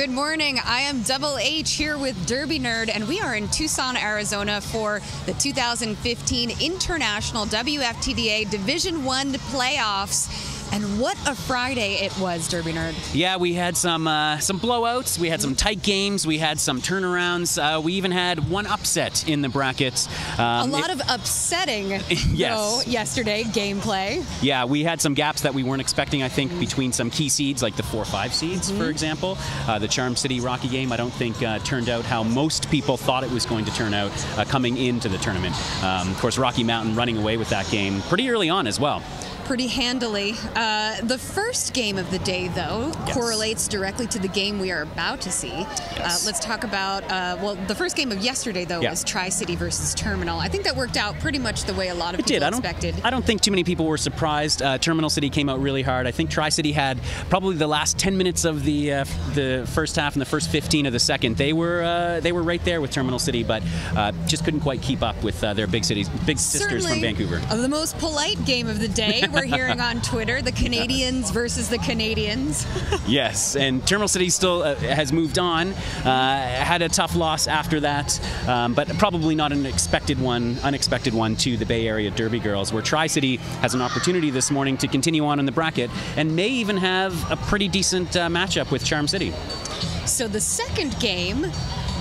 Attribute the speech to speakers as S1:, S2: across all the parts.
S1: Good morning. I am Double H here with Derby Nerd, and we are in Tucson, Arizona for the 2015 International WFTDA Division One playoffs. And what a Friday it was, Derby Nerd.
S2: Yeah, we had some uh, some blowouts. We had some tight games. We had some turnarounds. Uh, we even had one upset in the brackets.
S1: Um, a lot it, of upsetting, yes. though, yesterday gameplay.
S2: Yeah, we had some gaps that we weren't expecting. I think between some key seeds, like the four-five seeds, mm-hmm. for example. Uh, the Charm City Rocky game, I don't think uh, turned out how most people thought it was going to turn out uh, coming into the tournament. Um, of course, Rocky Mountain running away with that game pretty early on as well
S1: pretty handily. Uh, the first game of the day, though, yes. correlates directly to the game we are about to see. Uh, yes. Uh, let's talk about, uh, well, the first game of yesterday, though, yeah. was Tri City versus Terminal. I think that worked out pretty much the way a lot of
S2: it
S1: people
S2: did. I
S1: expected.
S2: Don't, I don't think too many people were surprised. Uh, Terminal City came out really hard. I think Tri City had probably the last 10 minutes of the uh, the first half and the first 15 of the second. They were they were right there with Terminal City, but just couldn't quite keep up with their big cities, big sisters
S1: Certainly
S2: from Vancouver.
S1: The most polite game of the day. We're hearing on Twitter the Canadians versus the Canadians.
S2: yes, and Terminal City still uh, has moved on. Uh, had a tough loss after that, um, but probably not an expected one, unexpected one to the Bay Area Derby Girls, where Tri City has an opportunity this morning to continue on in the bracket and may even have a pretty decent uh, matchup with Charm City.
S1: So the second game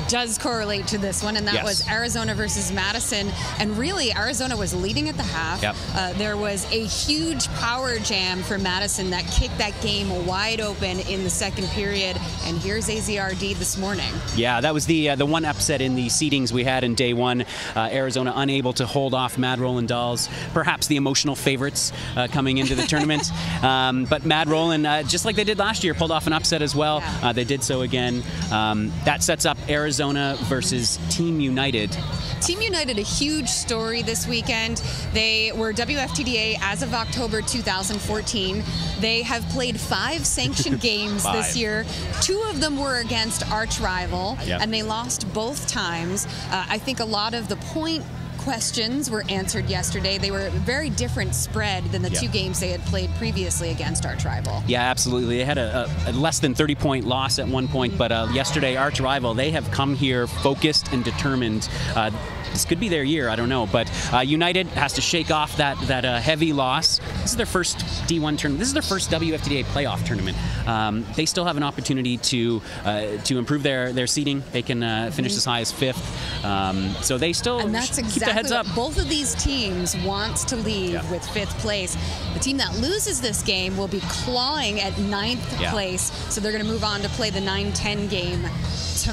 S1: does correlate to this one, and that yes. was Arizona versus Madison. And really, Arizona was leading at the half.
S2: Yep.
S1: Uh, there was a huge power jam for Madison that kicked that game wide open in the second period. And here's AZRD this morning.
S2: Yeah, that was the uh, the one upset in the seedings we had in day one. Uh, Arizona unable to hold off Mad Rollin' Dolls, perhaps the emotional favorites uh, coming into the tournament. Um, but Mad Rollin', uh, just like they did last year, pulled off an upset as well. Yeah. Uh, they did so again. Um, that sets up Arizona. Arizona versus Team United.
S1: Team United, a huge story this weekend. They were WFTDA as of October 2014. They have played five sanctioned games
S2: five.
S1: this year. Two of them were against arch rival,
S2: yep.
S1: and they lost both times. Uh, I think a lot of the point questions were answered yesterday. They were a very different spread than the yeah. two games they had played previously against Arch Rival.
S2: Yeah, absolutely. They had a, a, a less than 30 point loss at one point, but uh, yesterday, Arch Rival, they have come here focused and determined. Uh, this could be their year. I don't know, but uh, United has to shake off that that uh, heavy loss. This is their first D1 tournament. This is their first WFTDA playoff tournament. Um, they still have an opportunity to uh, to improve their their seeding. They can uh, finish as high as fifth. Um, so they still
S1: and that's
S2: exactly
S1: keep
S2: the heads
S1: up. Both of these teams wants to leave yeah. with fifth place. The team that loses this game will be clawing at ninth
S2: yeah.
S1: place, so they're going to move on to play the 9-10 game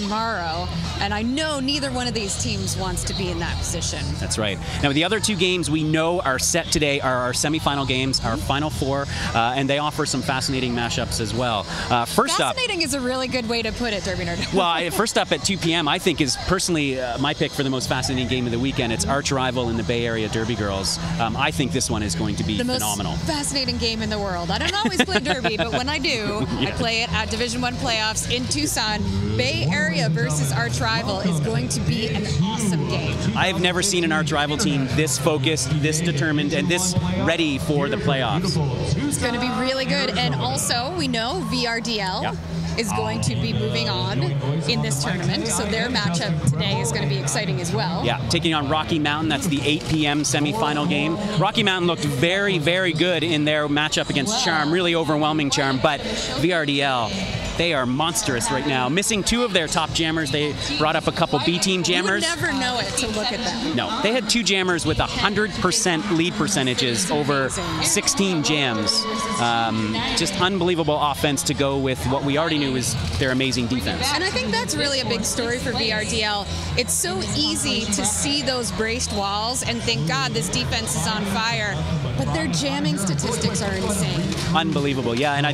S1: tomorrow. And I know neither one of these teams wants to be in that position.
S2: That's right. Now, the other two games we know are set today are our semifinal games, our final four, uh, and they offer some fascinating mashups as well.
S1: Uh, first fascinating up. Fascinating is a really good way to put it, Derby Nerd.
S2: well, first up at 2 p.m., I think is personally uh, my pick for the most fascinating game of the weekend. It's arch rival in the Bay Area Derby Girls. Um, I think this one is going to be
S1: the
S2: phenomenal.
S1: most fascinating game in the world. I don't always play Derby, but when I do, yeah. I play it at Division One playoffs in Tucson. Bay Area versus arch rival is going to be an awesome game.
S2: I've never seen an arch rival team this focused, this determined, and this ready for the playoffs.
S1: It's going to be really good. And also, we know VRDL.
S2: Yep
S1: is going to be moving on in this tournament. So their matchup today is going to be exciting as well.
S2: Yeah, taking on Rocky Mountain. That's the 8 p.m. semifinal game. Rocky Mountain looked very, very good in their matchup against Charm, really overwhelming Charm. But VRDL they are monstrous right now. Missing two of their top jammers. They brought up a couple B team jammers.
S1: You never know it to look at them.
S2: No, they had two jammers with 100% lead percentages over 16 jams. Um, just unbelievable offense to go with what we already knew was their amazing defense.
S1: And I think that's really a big story for VRDL. It's so easy to see those braced walls and think, God, this defense is on fire. But their jamming statistics are insane.
S2: Unbelievable, yeah. And I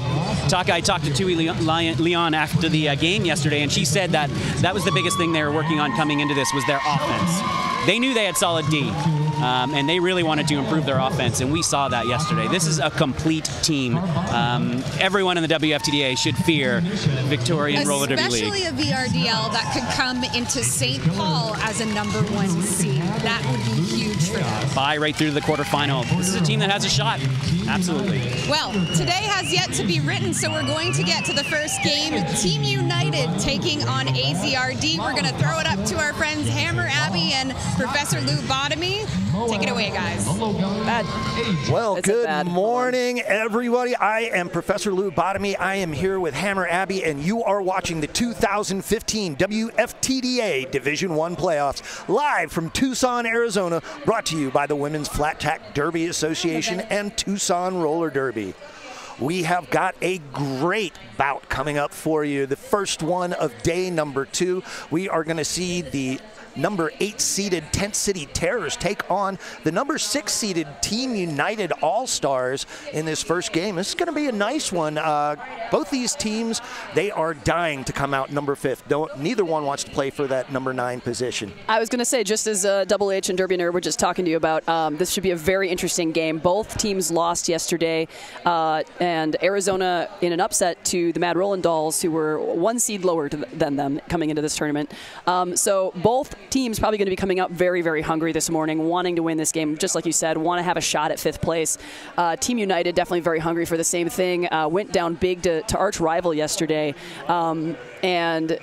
S2: talk, I talked to Tui Leon after the uh, game yesterday, and she said that that was the biggest thing they were working on coming into this was their offense. They knew they had solid D. um, and they really wanted to improve their offense, and we saw that yesterday. This is a complete team. Um, everyone in the WFTDA should fear Victorian Roller Derby League.
S1: Especially a VRDL that could come into St. Paul as a number one seed. That would be huge for them.
S2: Buy right through to the quarterfinal. This is a team that has a shot. Absolutely.
S1: Well, today has yet to be written, so we're going to get to the first game. Team United taking on AZRD. We're going to throw it up to our friends Hammer Abby and Professor Lou Bottomy. Take it away, guys.
S3: Bad.
S4: Well,
S3: It's
S4: good morning, everybody. I am Professor Lou Bottomy. I am here with Hammer Abbey, and you are watching the 2015 WFTDA Division One playoffs live from Tucson, Arizona, brought to you by the Women's Flat Track Derby Association and Tucson Roller Derby. We have got a great bout coming up for you. The first one of day number two. We are going to see the number eight seeded Tent City Terrors take on the number six seeded Team United All Stars in this first game. This is going to be a nice one. Uh, both these teams, they are dying to come out number fifth. Don't, neither one wants to play for that number nine position.
S3: I was going to say, just as uh, Double H and Derby Nerd were just talking to you about, um, this should be a very interesting game. Both teams lost yesterday, uh, and Arizona in an upset to the Mad Rollin' Dolls, who were one seed lower to, than them coming into this tournament. Um, so both teams probably going to be coming up very, very hungry this morning, wanting to win this game. Just like you said, want to have a shot at fifth place. Uh, Team United definitely very hungry for the same thing. Uh, went down big to, to arch rival yesterday, um, and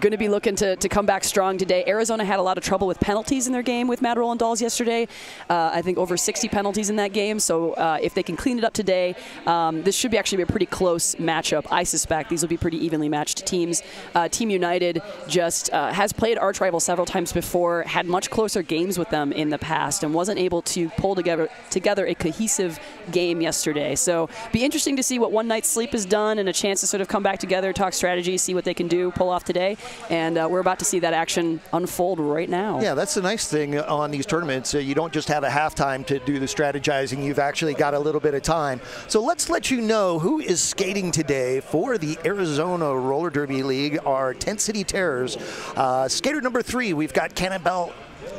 S3: going to be looking to, to come back strong today. Arizona had a lot of trouble with penalties in their game with Mad Rollin' Dolls yesterday. Uh, I think over 60 penalties in that game. So uh, if they can clean it up today, um, this should be actually be a pretty close matchup. I suspect these will be pretty evenly matched teams. Uh, Team United just uh, has played arch rival several times before, had much closer games with them in the past, and wasn't able to pull together together a cohesive game yesterday. So be interesting to see what one night's sleep has done and a chance to sort of come back together, talk strategy, see what they can do, pull off today and uh, we're about to see that action unfold right now.
S4: Yeah, that's the nice thing on these tournaments. Uh, you don't just have a halftime to do the strategizing, you've actually got a little bit of time. So let's let you know who is skating today for the Arizona Roller Derby League, our Tent City Terrors. Uh, skater number three, we've got Cannibal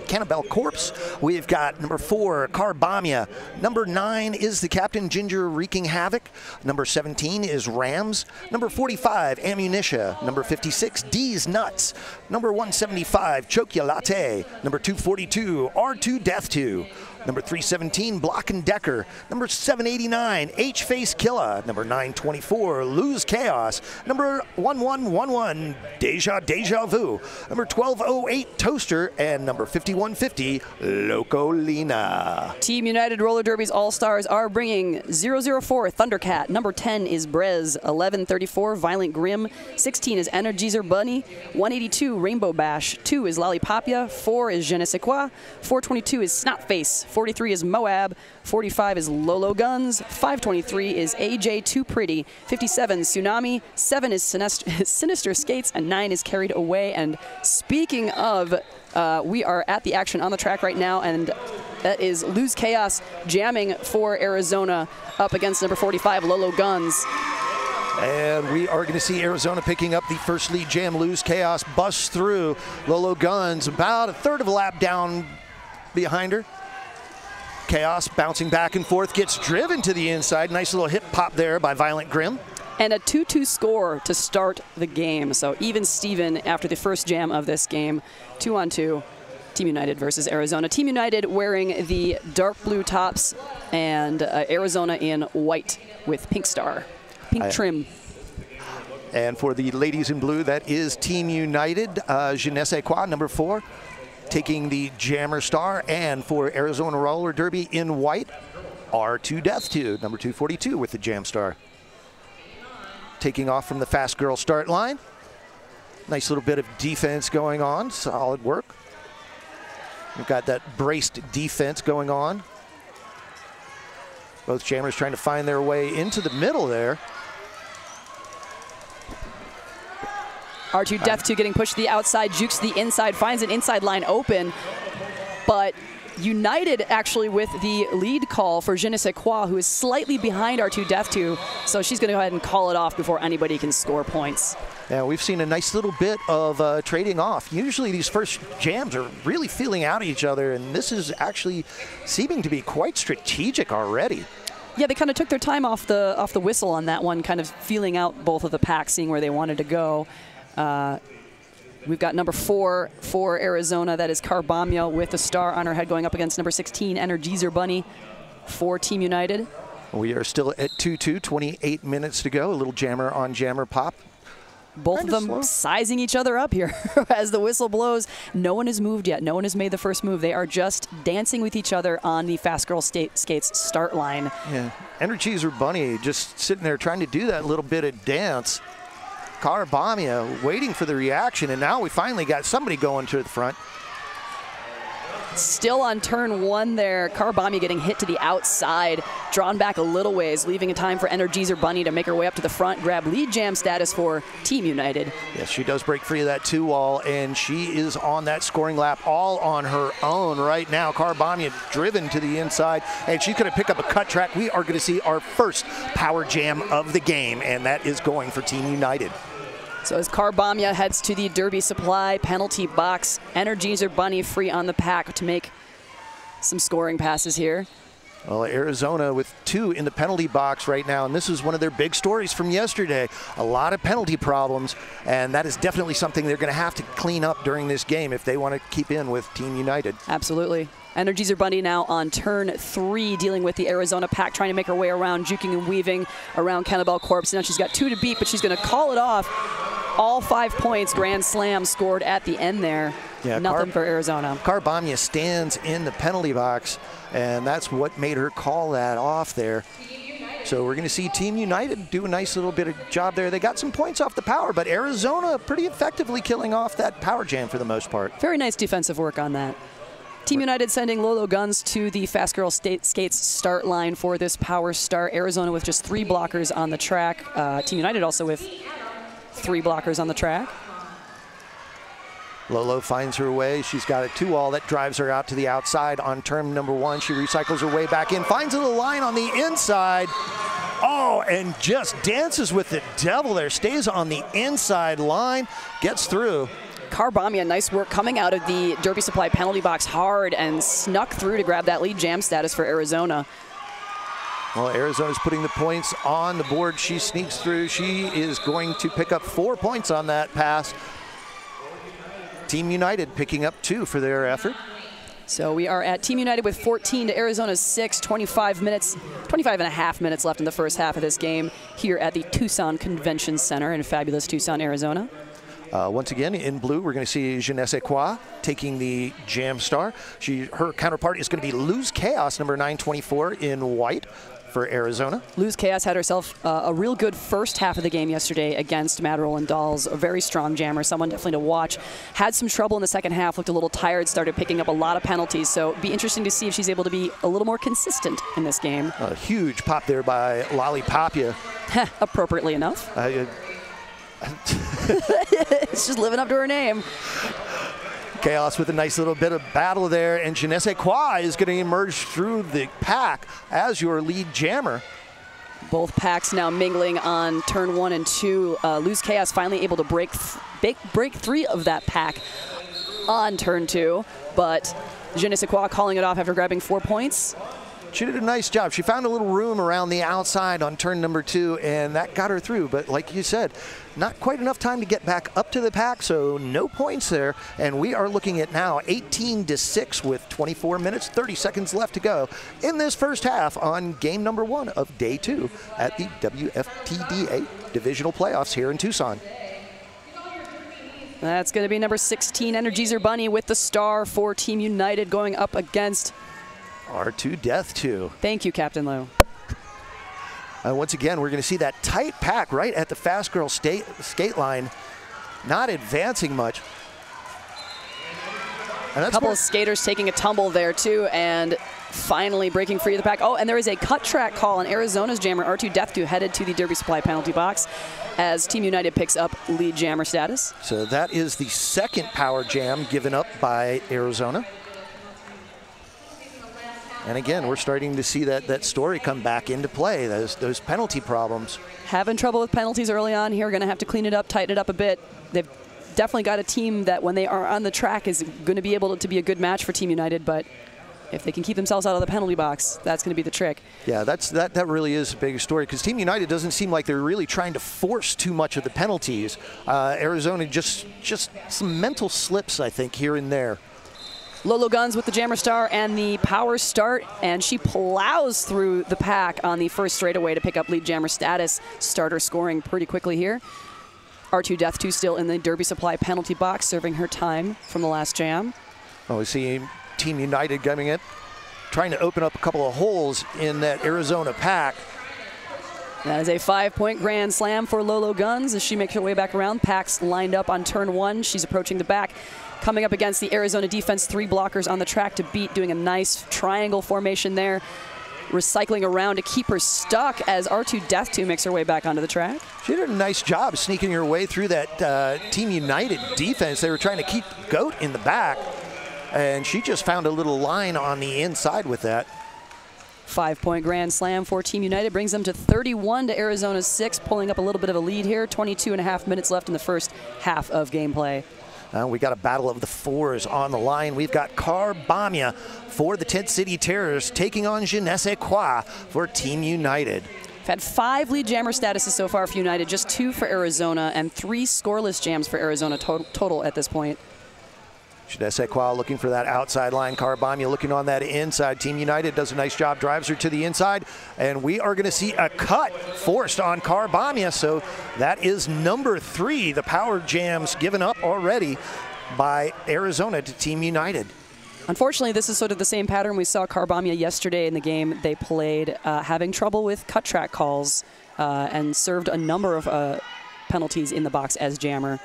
S4: Cannibal Corpse. We've got number four, Carbamia. Number nine is the Captain Ginger Wreaking Havoc. Number 17 is Rams. Number 45, Ammunitia. Number 56, D's Nuts. Number 175, Chocolate. Number 242, R2 Death 2. Number 317, Block and Decker. Number 789, H Face Killa. Number 924, Lose Chaos. Number 1111, Deja Deja Vu. Number 1208, Toaster. And number 5150, Locolina.
S3: Team United Roller Derby's All Stars are bringing 004 Thundercat. Number 10 is Brez. 1134 Violent Grim. 16 is Energizer Bunny. 182 Rainbow Bash. 2 is Lollipopia. 4 is Je ne sais quoi. 422 is Snotface. 43 is Moab. 45 is Lolo Guns. 523 is AJ Too Pretty. 57 Tsunami. 7 is Sinister, Sinister Skates. And 9 is Carried Away. And speaking of, uh, we are at the action on the track right now. And that is Lose Chaos jamming for Arizona up against number 45, Lolo Guns.
S4: And we are going to see Arizona picking up the first lead jam. Lose Chaos bust through Lolo Guns about a third of a lap down behind her. Chaos bouncing back and forth, gets driven to the inside. Nice little hip pop there by Violent Grim.
S3: And a 2 2 score to start the game. So even Steven after the first jam of this game. Two on two. Team United versus Arizona. Team United wearing the dark blue tops and uh, Arizona in white with pink star, pink
S4: I,
S3: trim.
S4: And for the ladies in blue, that is Team United, uh, Je ne sais quoi, number four taking the Jammer Star, and for Arizona Roller Derby in white, R2 Death 2, number 242 with the Jam Star. Taking off from the Fast Girl start line. Nice little bit of defense going on, solid work. We've got that braced defense going on. Both jammers trying to find their way into the middle there.
S3: R2 Death 2 getting pushed to the outside, jukes the inside, finds an inside line open, but United actually with the lead call for Je ne sais quoi, who is slightly behind R2 Death 2. So she's going to go ahead and call it off before anybody can score points.
S4: Yeah, we've seen a nice little bit of uh, trading off. Usually these first jams are really feeling out each other, and this is actually seeming to be quite strategic already.
S3: Yeah, they kind of took their time off the off the whistle on that one, kind of feeling out both of the packs, seeing where they wanted to go. Uh, we've got number four for Arizona. That is Carbamio with a star on her head going up against number 16, Energizer Bunny for Team United.
S4: We are still at 2-2, 28 minutes to go. A little jammer on jammer pop
S3: both of them slow. sizing each other up here as the whistle blows. No one has moved yet. No one has made the first move. They are just dancing with each other on the Fast Girl Skates start line.
S4: Yeah. Energizer Bunny just sitting there trying to do that little bit of dance. Carbamia waiting for the reaction, and now we finally got somebody going to the front.
S3: Still on turn one there. Carbami getting hit to the outside, drawn back a little ways, leaving a time for Energizer Bunny to make her way up to the front, grab lead jam status for Team United.
S4: Yes, she does break free of that two wall, and she is on that scoring lap all on her own right now. Carbami driven to the inside, and she's going to pick up a cut track. We are going to see our first power jam of the game, and that is going for Team United.
S3: So as Carbamia heads to the Derby Supply penalty box, Energizer Bunny free on the pack to make some scoring passes here.
S4: Well, Arizona with two in the penalty box right now, and this is one of their big stories from yesterday. A lot of penalty problems, and that is definitely something they're going to have to clean up during this game if they want to keep in with Team United.
S3: Absolutely. Energizer Bunny now on turn three, dealing with the Arizona pack, trying to make her way around, juking and weaving around Cannibal Corpse. Now she's got two to beat, but she's going to call it off. All five points, Grand Slam scored at the end there. Yeah, Nothing Car for Arizona.
S4: Carbamia stands in the penalty box, and that's what made her call that off there. So we're going to see Team United do a nice little bit of job there. They got some points off the power, but Arizona pretty effectively killing off that power jam for the most part.
S3: Very nice defensive work on that. Team United sending Lolo Guns to the Fast Girl State Skates start line for this power start. Arizona with just three blockers on the track. Uh, Team United also with three blockers on the track.
S4: Lolo finds her way. She's got a two all that drives her out to the outside on turn number one. She recycles her way back in, finds a line on the inside. Oh, and just dances with the devil there. Stays on the inside line, gets through.
S3: Carbamia, nice work coming out of the Derby Supply penalty box hard and snuck through to grab that lead jam status for Arizona.
S4: Well, Arizona's putting the points on the board. She sneaks through. She is going to pick up four points on that pass. Team United picking up two for their effort.
S3: So we are at Team United with 14 to Arizona's 6, 25 minutes, 25 and a half minutes left in the first half of this game here at the Tucson Convention Center in fabulous Tucson, Arizona.
S4: Uh, once again, in blue, we're going to see Je ne sais quoi taking the Jam Star. She, her counterpart is going to be Lose Chaos, number 924 in white for Arizona.
S3: Lose Chaos had herself uh, a real good first half of the game yesterday against Mad Rollin' Dolls. A very strong jammer, someone definitely to watch. Had some trouble in the second half, looked a little tired, started picking up a lot of penalties. So be interesting to see if she's able to be a little more consistent in this game.
S4: A huge pop there by Lollipopia.
S3: Appropriately enough. Uh, it's just living up to her name.
S4: Chaos with a nice little bit of battle there, and sais quoi is going to emerge through the pack as your lead jammer.
S3: Both packs now mingling on turn one and two. Uh, Lose Chaos finally able to break, th break three of that pack on turn two, but sais quoi calling it off after grabbing four points.
S4: She did a nice job. She found a little room around the outside on turn number two, and that got her through. But like you said, not quite enough time to get back up to the pack, so no points there. And we are looking at now 18 to 6 with 24 minutes, 30 seconds left to go in this first half on game number one of day two at the WFTDA divisional playoffs here in Tucson.
S3: That's going to be number 16, Energizer Bunny with the star for Team United going up against
S4: R2 Death 2.
S3: Thank you, Captain Lou.
S4: Uh, once again, we're going to see that tight pack right at the Fast Girl state, skate line, not advancing much.
S3: a couple of skaters taking a tumble there, too, and finally breaking free of the pack. Oh, and there is a cut track call on Arizona's jammer, R2 Death 2, headed to the Derby Supply penalty box as Team United picks up lead jammer status.
S4: So that is the second power jam given up by Arizona. And again, we're starting to see that, that story come back into play, those, those penalty problems.
S3: Having trouble with penalties early on here, going to have to clean it up, tighten it up a bit. They've definitely got a team that when they are on the track is going to be able to be a good match for Team United, but if they can keep themselves out of the penalty box, that's going to be the trick.
S4: Yeah, that's that. That really is a big story because Team United doesn't seem like they're really trying to force too much of the penalties. Uh, Arizona just just some mental slips, I think, here and there.
S3: Lolo Guns with the Jammer Star and the power start, and she plows through the pack on the first straightaway to pick up lead jammer status. Starter scoring pretty quickly here. R2 Death 2 still in the Derby Supply penalty box, serving her time from the last jam.
S4: Oh, we see Team United coming in, trying to open up a couple of holes in that Arizona pack.
S3: That is a five-point grand slam for Lolo Guns as she makes her way back around. Packs lined up on turn one. She's approaching the back. Coming up against the Arizona defense, three blockers on the track to beat, doing a nice triangle formation there. Recycling around to keep her stuck as R2 Death 2 makes her way back onto the track.
S4: She did a nice job sneaking her way through that uh, Team United defense. They were trying to keep Goat in the back, and she just found a little line on the inside with that.
S3: Five point grand slam for Team United brings them to 31 to Arizona's six, pulling up a little bit of a lead here. 22 and a half minutes left in the first half of gameplay.
S4: Uh, we got a battle of the fours on the line. We've got Car Bamia for the Tent City Terrors taking on Je ne sais quoi for Team United.
S3: We've had five lead jammer statuses so far for United, just two for Arizona, and three scoreless jams for Arizona total, total at this point.
S4: Je ne sais quoi looking for that outside line. Carabamia looking on that inside. Team United does a nice job, drives her to the inside, and we are going to see a cut forced on Carabamia. So that is number three. The power jams given up already by Arizona to Team United.
S3: Unfortunately, this is sort of the same pattern we saw Carbamia yesterday in the game they played, uh, having trouble with cut track calls uh, and served a number of uh, penalties in the box as jammer.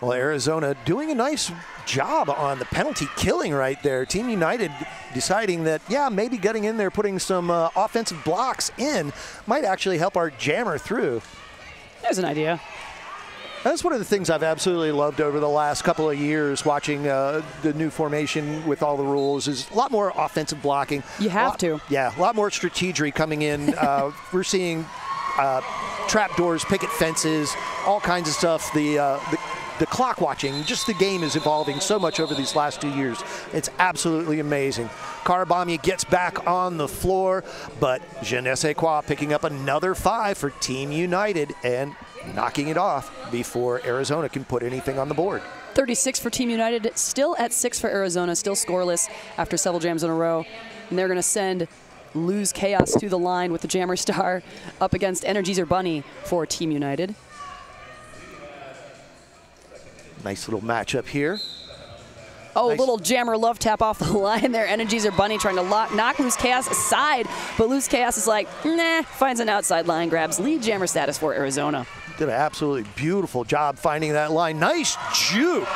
S4: Well, Arizona doing a nice job on the penalty killing right there. Team United deciding that, yeah, maybe getting in there, putting some uh, offensive blocks in might actually help our jammer through.
S3: There's an idea.
S4: That's one of the things I've absolutely loved over the last couple of years watching uh, the new formation with all the rules is a lot more offensive blocking.
S3: You have
S4: lot,
S3: to.
S4: Yeah, a lot more strategy coming in. Uh, we're seeing uh, trap doors, picket fences, all kinds of stuff. The, uh, the the clock watching, just the game is evolving so much over these last two years. It's absolutely amazing. Karabami gets back on the floor, but Je ne sais quoi picking up another five for Team United and knocking it off before Arizona can put anything on the board.
S3: 36 for Team United, still at six for Arizona, still scoreless after several jams in a row. And they're going to send lose chaos to the line with the Jammer Star up against Energizer Bunny for Team United.
S4: Nice little matchup here.
S3: Oh, nice. little jammer love tap off the line there. Energizer Bunny trying to lock, knock Loose Chaos aside, but Loose Chaos is like, nah, finds an outside line, grabs lead jammer status for Arizona.
S4: Did an absolutely beautiful job finding that line. Nice juke,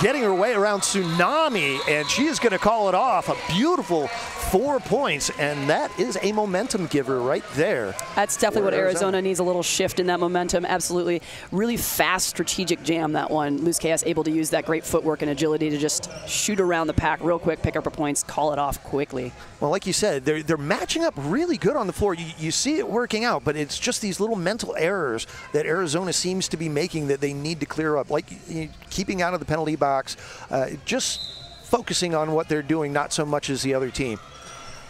S4: getting her way around Tsunami, and she is going to call it off. A beautiful four points, and that is a momentum giver right there.
S3: That's definitely what Arizona. Arizona. needs a little shift in that momentum. Absolutely. Really fast, strategic jam, that one. Chaos able to use that great footwork and agility to just shoot around the pack real quick, pick up her points, call it off quickly.
S4: Well, like you said, they're, they're matching up really good on the floor. You, you see it working out, but it's just these little mental errors that Arizona seems to be making that they need to clear up, like keeping out of the penalty box, uh, just focusing on what they're doing, not so much as the other team.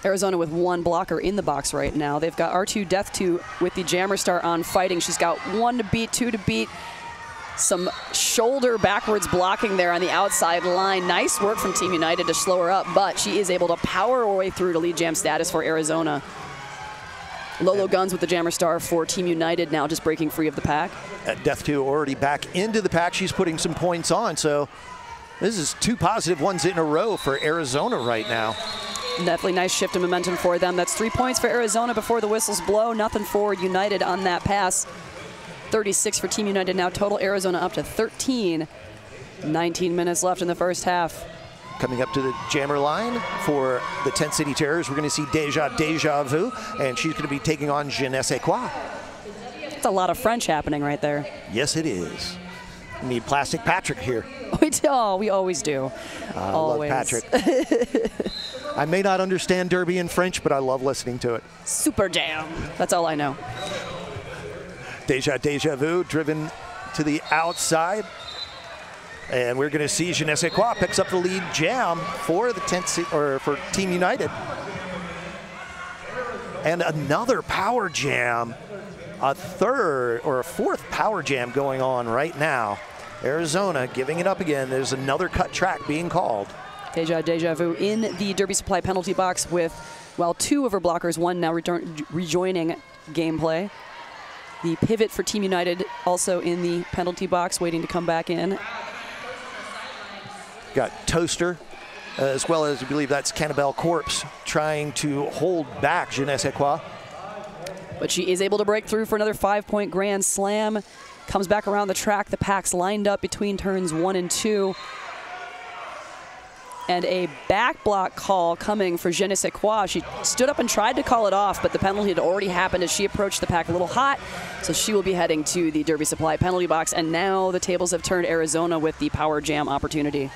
S3: Arizona with one blocker in the box right now. They've got R2 Death 2 with the Jammer Star on fighting. She's got one to beat, two to beat. Some shoulder backwards blocking there on the outside line. Nice work from Team United to slow her up, but she is able to power her way through to lead jam status for Arizona. Lolo Guns with the Jammer Star for Team United now just breaking free of the pack.
S4: Death 2 already back into the pack. She's putting some points on, so this is two positive ones in a row for Arizona right now.
S3: Definitely nice shift in momentum for them. That's three points for Arizona before the whistles blow. Nothing for United on that pass. 36 for Team United now. Total Arizona up to 13. 19 minutes left in the first half.
S4: Coming up to the jammer line for the Tent City Terrors, we're going to see Deja Deja Vu, and she's going to be taking on Jeunesse Quoi.
S3: It's a lot of French happening right there.
S4: Yes, it is. We need Plastic Patrick here.
S3: We do. Oh, we always do.
S4: I
S3: always.
S4: love Patrick. I may not understand Derby in French, but I love listening to it.
S3: Super jam. That's all I know.
S4: Deja Deja Vu driven to the outside. And we're going to see Je Quoi picks up the lead jam for the 10th or for Team United. And another power jam, a third or a fourth power jam going on right now. Arizona giving it up again. There's another cut track being called.
S3: Deja Deja Vu in the Derby Supply penalty box with, well, two of her blockers, one now rejoining gameplay. The pivot for Team United also in the penalty box, waiting to come back in.
S4: Got Toaster, uh, as well as I believe that's Cannibal Corpse, trying to hold back Je ne sais quoi.
S3: But she is able to break through for another five-point grand slam. Comes back around the track. The packs lined up between turns one and two and a back block call coming for Je ne sais quoi. She stood up and tried to call it off, but the penalty had already happened as she approached the pack a little hot. So she will be heading to the Derby Supply penalty box. And now the tables have turned Arizona with the power jam opportunity.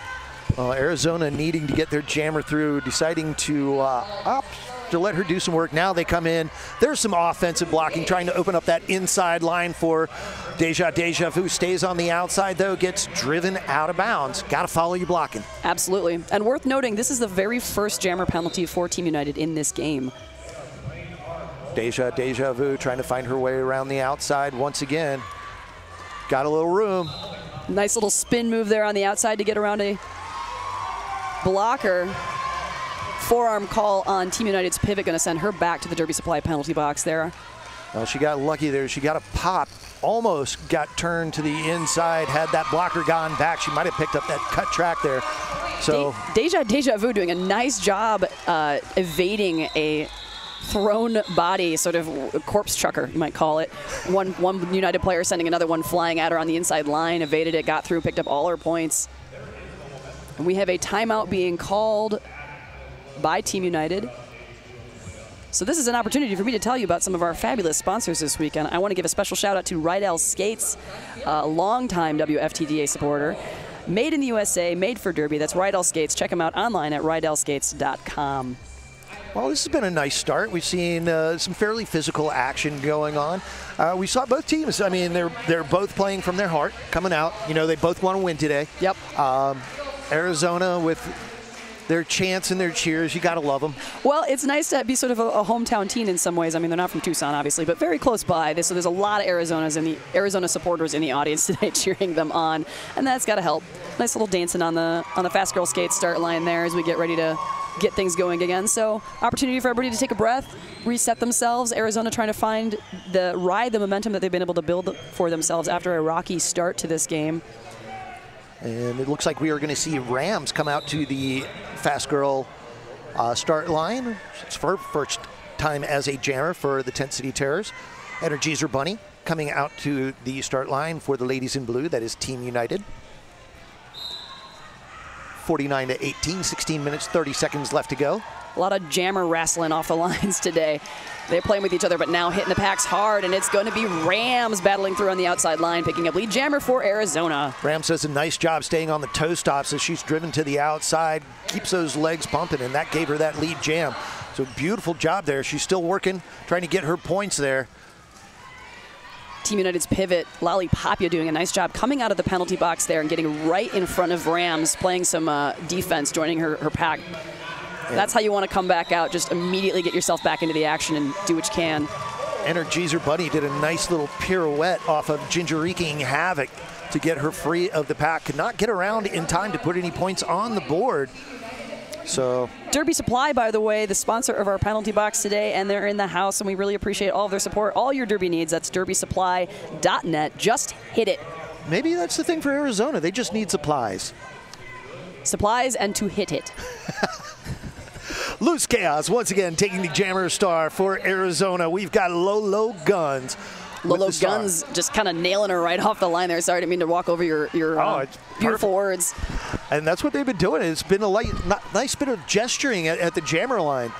S4: Uh, Arizona needing to get their jammer through, deciding to uh, opt to let her do some work. Now they come in. There's some offensive blocking, trying to open up that inside line for Deja Deja Vu. Stays on the outside, though, gets driven out of bounds. Got to follow you blocking.
S3: Absolutely. And worth noting, this is the very first jammer penalty for Team United in this game.
S4: Deja Deja Vu trying to find her way around the outside once again. Got a little room.
S3: Nice little spin move there on the outside to get around a blocker forearm call on Team United's pivot going to send her back to the Derby Supply penalty box there.
S4: Well, she got lucky there. She got a pop, almost got turned to the inside. Had that blocker gone back, she might have picked up that cut track there. So
S3: De Deja Deja Vu doing a nice job uh, evading a thrown body, sort of corpse chucker, you might call it. One one United player sending another one flying at her on the inside line, evaded it, got through, picked up all her points. And we have a timeout being called by Team United. So this is an opportunity for me to tell you about some of our fabulous sponsors this weekend. I want to give a special shout out to Riedell Skates, a longtime WFTDA supporter. Made in the USA, made for Derby. That's Riedell Skates. Check them out online at riedellskates.com.
S4: Well, this has been a nice start. We've seen uh, some fairly physical action going on. Uh, we saw both teams. I mean, they're they're both playing from their heart, coming out. You know, they both want to win today.
S3: Yep.
S4: Um, Arizona with their chants and their cheers. You got to love them.
S3: Well, it's nice to be sort of a, a, hometown team in some ways. I mean, they're not from Tucson, obviously, but very close by. So there's a lot of Arizona's in the Arizona supporters in the audience today cheering them on, and that's got to help. Nice little dancing on the on the fast girl skate start line there as we get ready to get things going again. So opportunity for everybody to take a breath, reset themselves. Arizona trying to find the ride the momentum that they've been able to build for themselves after a rocky start to this game.
S4: And it looks like we are going to see Rams come out to the Fast Girl uh, start line. It's her first time as a jammer for the Tent City Terrors. Energizer Bunny coming out to the start line for the ladies in blue. That is Team United. 49 to 18, 16 minutes, 30 seconds left to go.
S3: A lot of jammer wrestling off the lines today. They're playing with each other, but now hitting the packs hard, and it's going to be Rams battling through on the outside line, picking up lead jammer for Arizona.
S4: Rams does a nice job staying on the toe stops as she's driven to the outside, keeps those legs pumping, and that gave her that lead jam. So beautiful job there. She's still working, trying to get her points there.
S3: Team United's pivot, Lollipopia doing a nice job coming out of the penalty box there and getting right in front of Rams, playing some uh, defense, joining her, her pack. That's how you want to come back out. Just immediately get yourself back into the action and do what you can.
S4: Energizer Bunny did a nice little pirouette off of Ginger wreaking havoc to get her free of the pack. Could not get around in time to put any points on the board. So
S3: Derby Supply, by the way, the sponsor of our penalty box today, and they're in the house, and we really appreciate all of their support. All your Derby needs, that's derbysupply.net. Just hit it.
S4: Maybe that's the thing for Arizona. They just need supplies.
S3: Supplies and to hit it.
S4: Loose Chaos once again taking the Jammer Star for Arizona. We've got Lolo Guns.
S3: Lolo Guns just kind of nailing her right off the line there. Sorry, I didn't mean to walk over your, your oh, uh, beautiful words.
S4: And that's what they've been doing. It's been a light, nice bit of gesturing at, at the jammer line.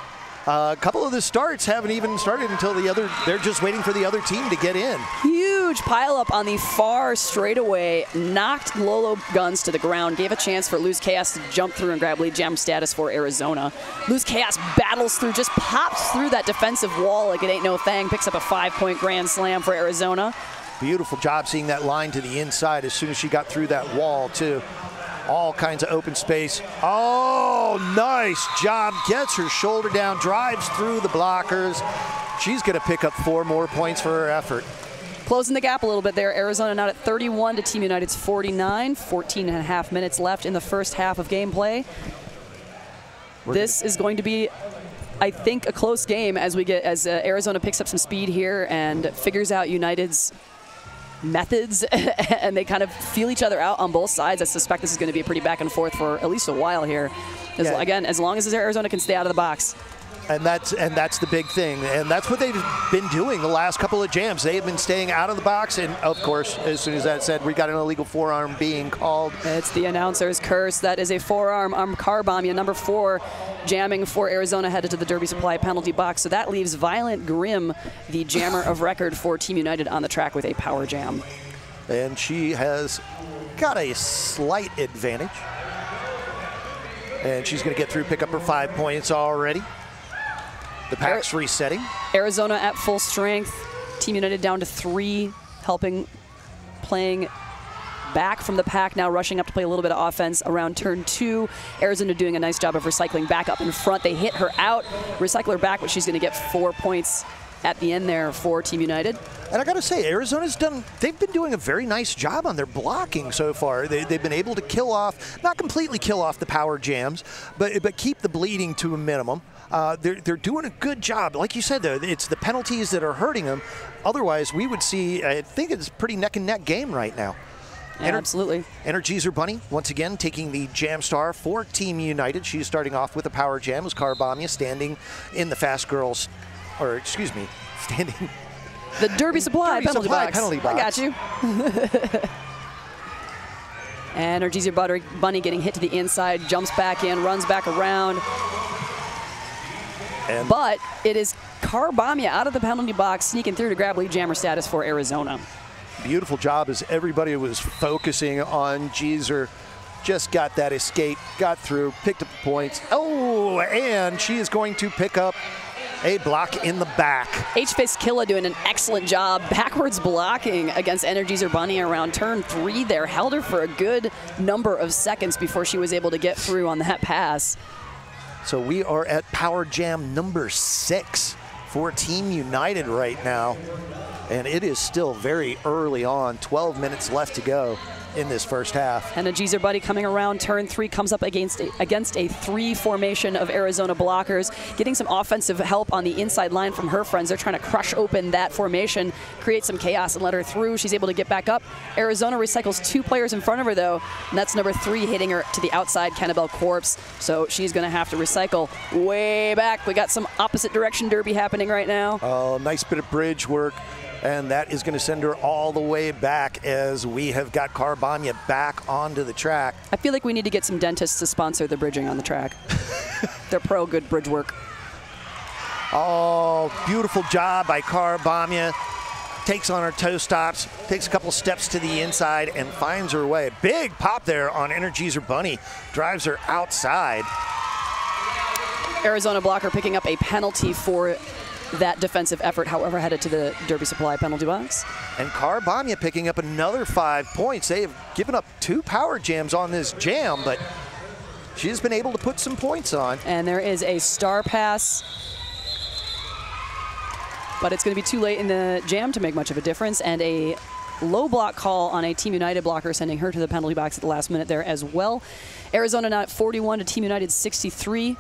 S4: Uh, a couple of the starts haven't even started until the other, they're just waiting for the other team to get in.
S3: Huge huge pileup on the far straightaway, knocked Lolo Guns to the ground, gave a chance for Lose Chaos to jump through and grab lead jam status for Arizona. Lose Chaos battles through, just pops through that defensive wall like it ain't no thing, picks up a five-point grand slam for Arizona.
S4: Beautiful job seeing that line to the inside as soon as she got through that wall, too. All kinds of open space. Oh, nice job. Gets her shoulder down, drives through the blockers. She's going to pick up four more points for her effort.
S3: Closing the gap a little bit there. Arizona now at 31 to Team United's 49. 14 and a half minutes left in the first half of gameplay. We're this is going to be I think a close game as we get as uh, Arizona picks up some speed here and figures out United's methods and they kind of feel each other out on both sides. I suspect this is going to be a pretty back and forth for at least a while here. As, yeah. Again, as long as Arizona can stay out of the box
S4: and that's and that's the big thing. And that's what they've been doing the last couple of jams. They have been staying out of the box. And of course as soon as that said we got an illegal forearm being called.
S3: It's the announcer's curse. That is a forearm arm car bomb. Yeah number four jamming for arizona headed to the derby supply penalty box. So that leaves violent grim the jammer of record for team united on the track with a power jam.
S4: And she has got a slight advantage. And she's going to get through pick up her five points already the pack's resetting.
S3: Arizona at full strength. Team United down to three, helping playing back from the pack, now rushing up to play a little bit of offense around turn two. Arizona doing a nice job of recycling back up in front. They hit her out, recycle her back, but she's going to get four points at the end there for Team United.
S4: And I got to say, Arizona's done, they've been doing a very nice job on their blocking so far. They, have been able to kill off, not completely kill off the power jams, but, but keep the bleeding to a minimum. Uh, they're, they're doing a good job. Like you said, though, it's the penalties that are hurting them. Otherwise, we would see, I think it's a pretty neck and neck game right now.
S3: Yeah, Ener- absolutely.
S4: Energizer Bunny, once again, taking the Jam Star for Team United. She's starting off with a power jam as Carbamia standing in the Fast Girls, or excuse me, standing.
S3: The Derby Supply,
S4: Derby
S3: penalty,
S4: Supply
S3: box.
S4: penalty box.
S3: I got you. Energizer Bunny getting hit to the inside, jumps back in, runs back around. And but it is Carbamia out of the penalty box, sneaking through to grab lead jammer status for Arizona.
S4: Beautiful job as everybody was focusing on Jeezer. Just got that escape, got through, picked up the points. Oh, and she is going to pick up a block in the back.
S3: H-Face Killa doing an excellent job backwards blocking against Energizer Bunny around turn three there. Held her for a good number of seconds before she was able to get through on that pass.
S4: So we are at Power Jam number six for Team United right now. And it is still very early on, 12 minutes left to go in this first half.
S3: And a Jeezer Buddy coming around turn three comes up against a, against a three formation of Arizona blockers, getting some offensive help on the inside line from her friends. They're trying to crush open that formation, create some chaos and let her through. She's able to get back up. Arizona recycles two players in front of her though, and that's number three hitting her to the outside, Cannibal Corpse. So she's going to have to recycle way back. We got some opposite direction derby happening right now.
S4: Oh, nice bit of bridge work and that is going to send her all the way back as we have got Carbanya back onto the track.
S3: I feel like we need to get some dentists to sponsor the bridging on the track. They're pro good bridge work.
S4: Oh, beautiful job by Carbanya. Takes on her toe stops, takes a couple steps to the inside, and finds her way. Big pop there on Energizer Bunny. Drives her outside.
S3: Arizona blocker picking up a penalty for that defensive effort, however, headed to the Derby Supply penalty box.
S4: And Carbamia picking up another five points. They have given up two power jams on this jam, but she's been able to put some points on.
S3: And there is a star pass. But it's going to be too late in the jam to make much of a difference. And a low block call on a Team United blocker, sending her to the penalty box at the last minute there as well. Arizona not 41 to Team United 63.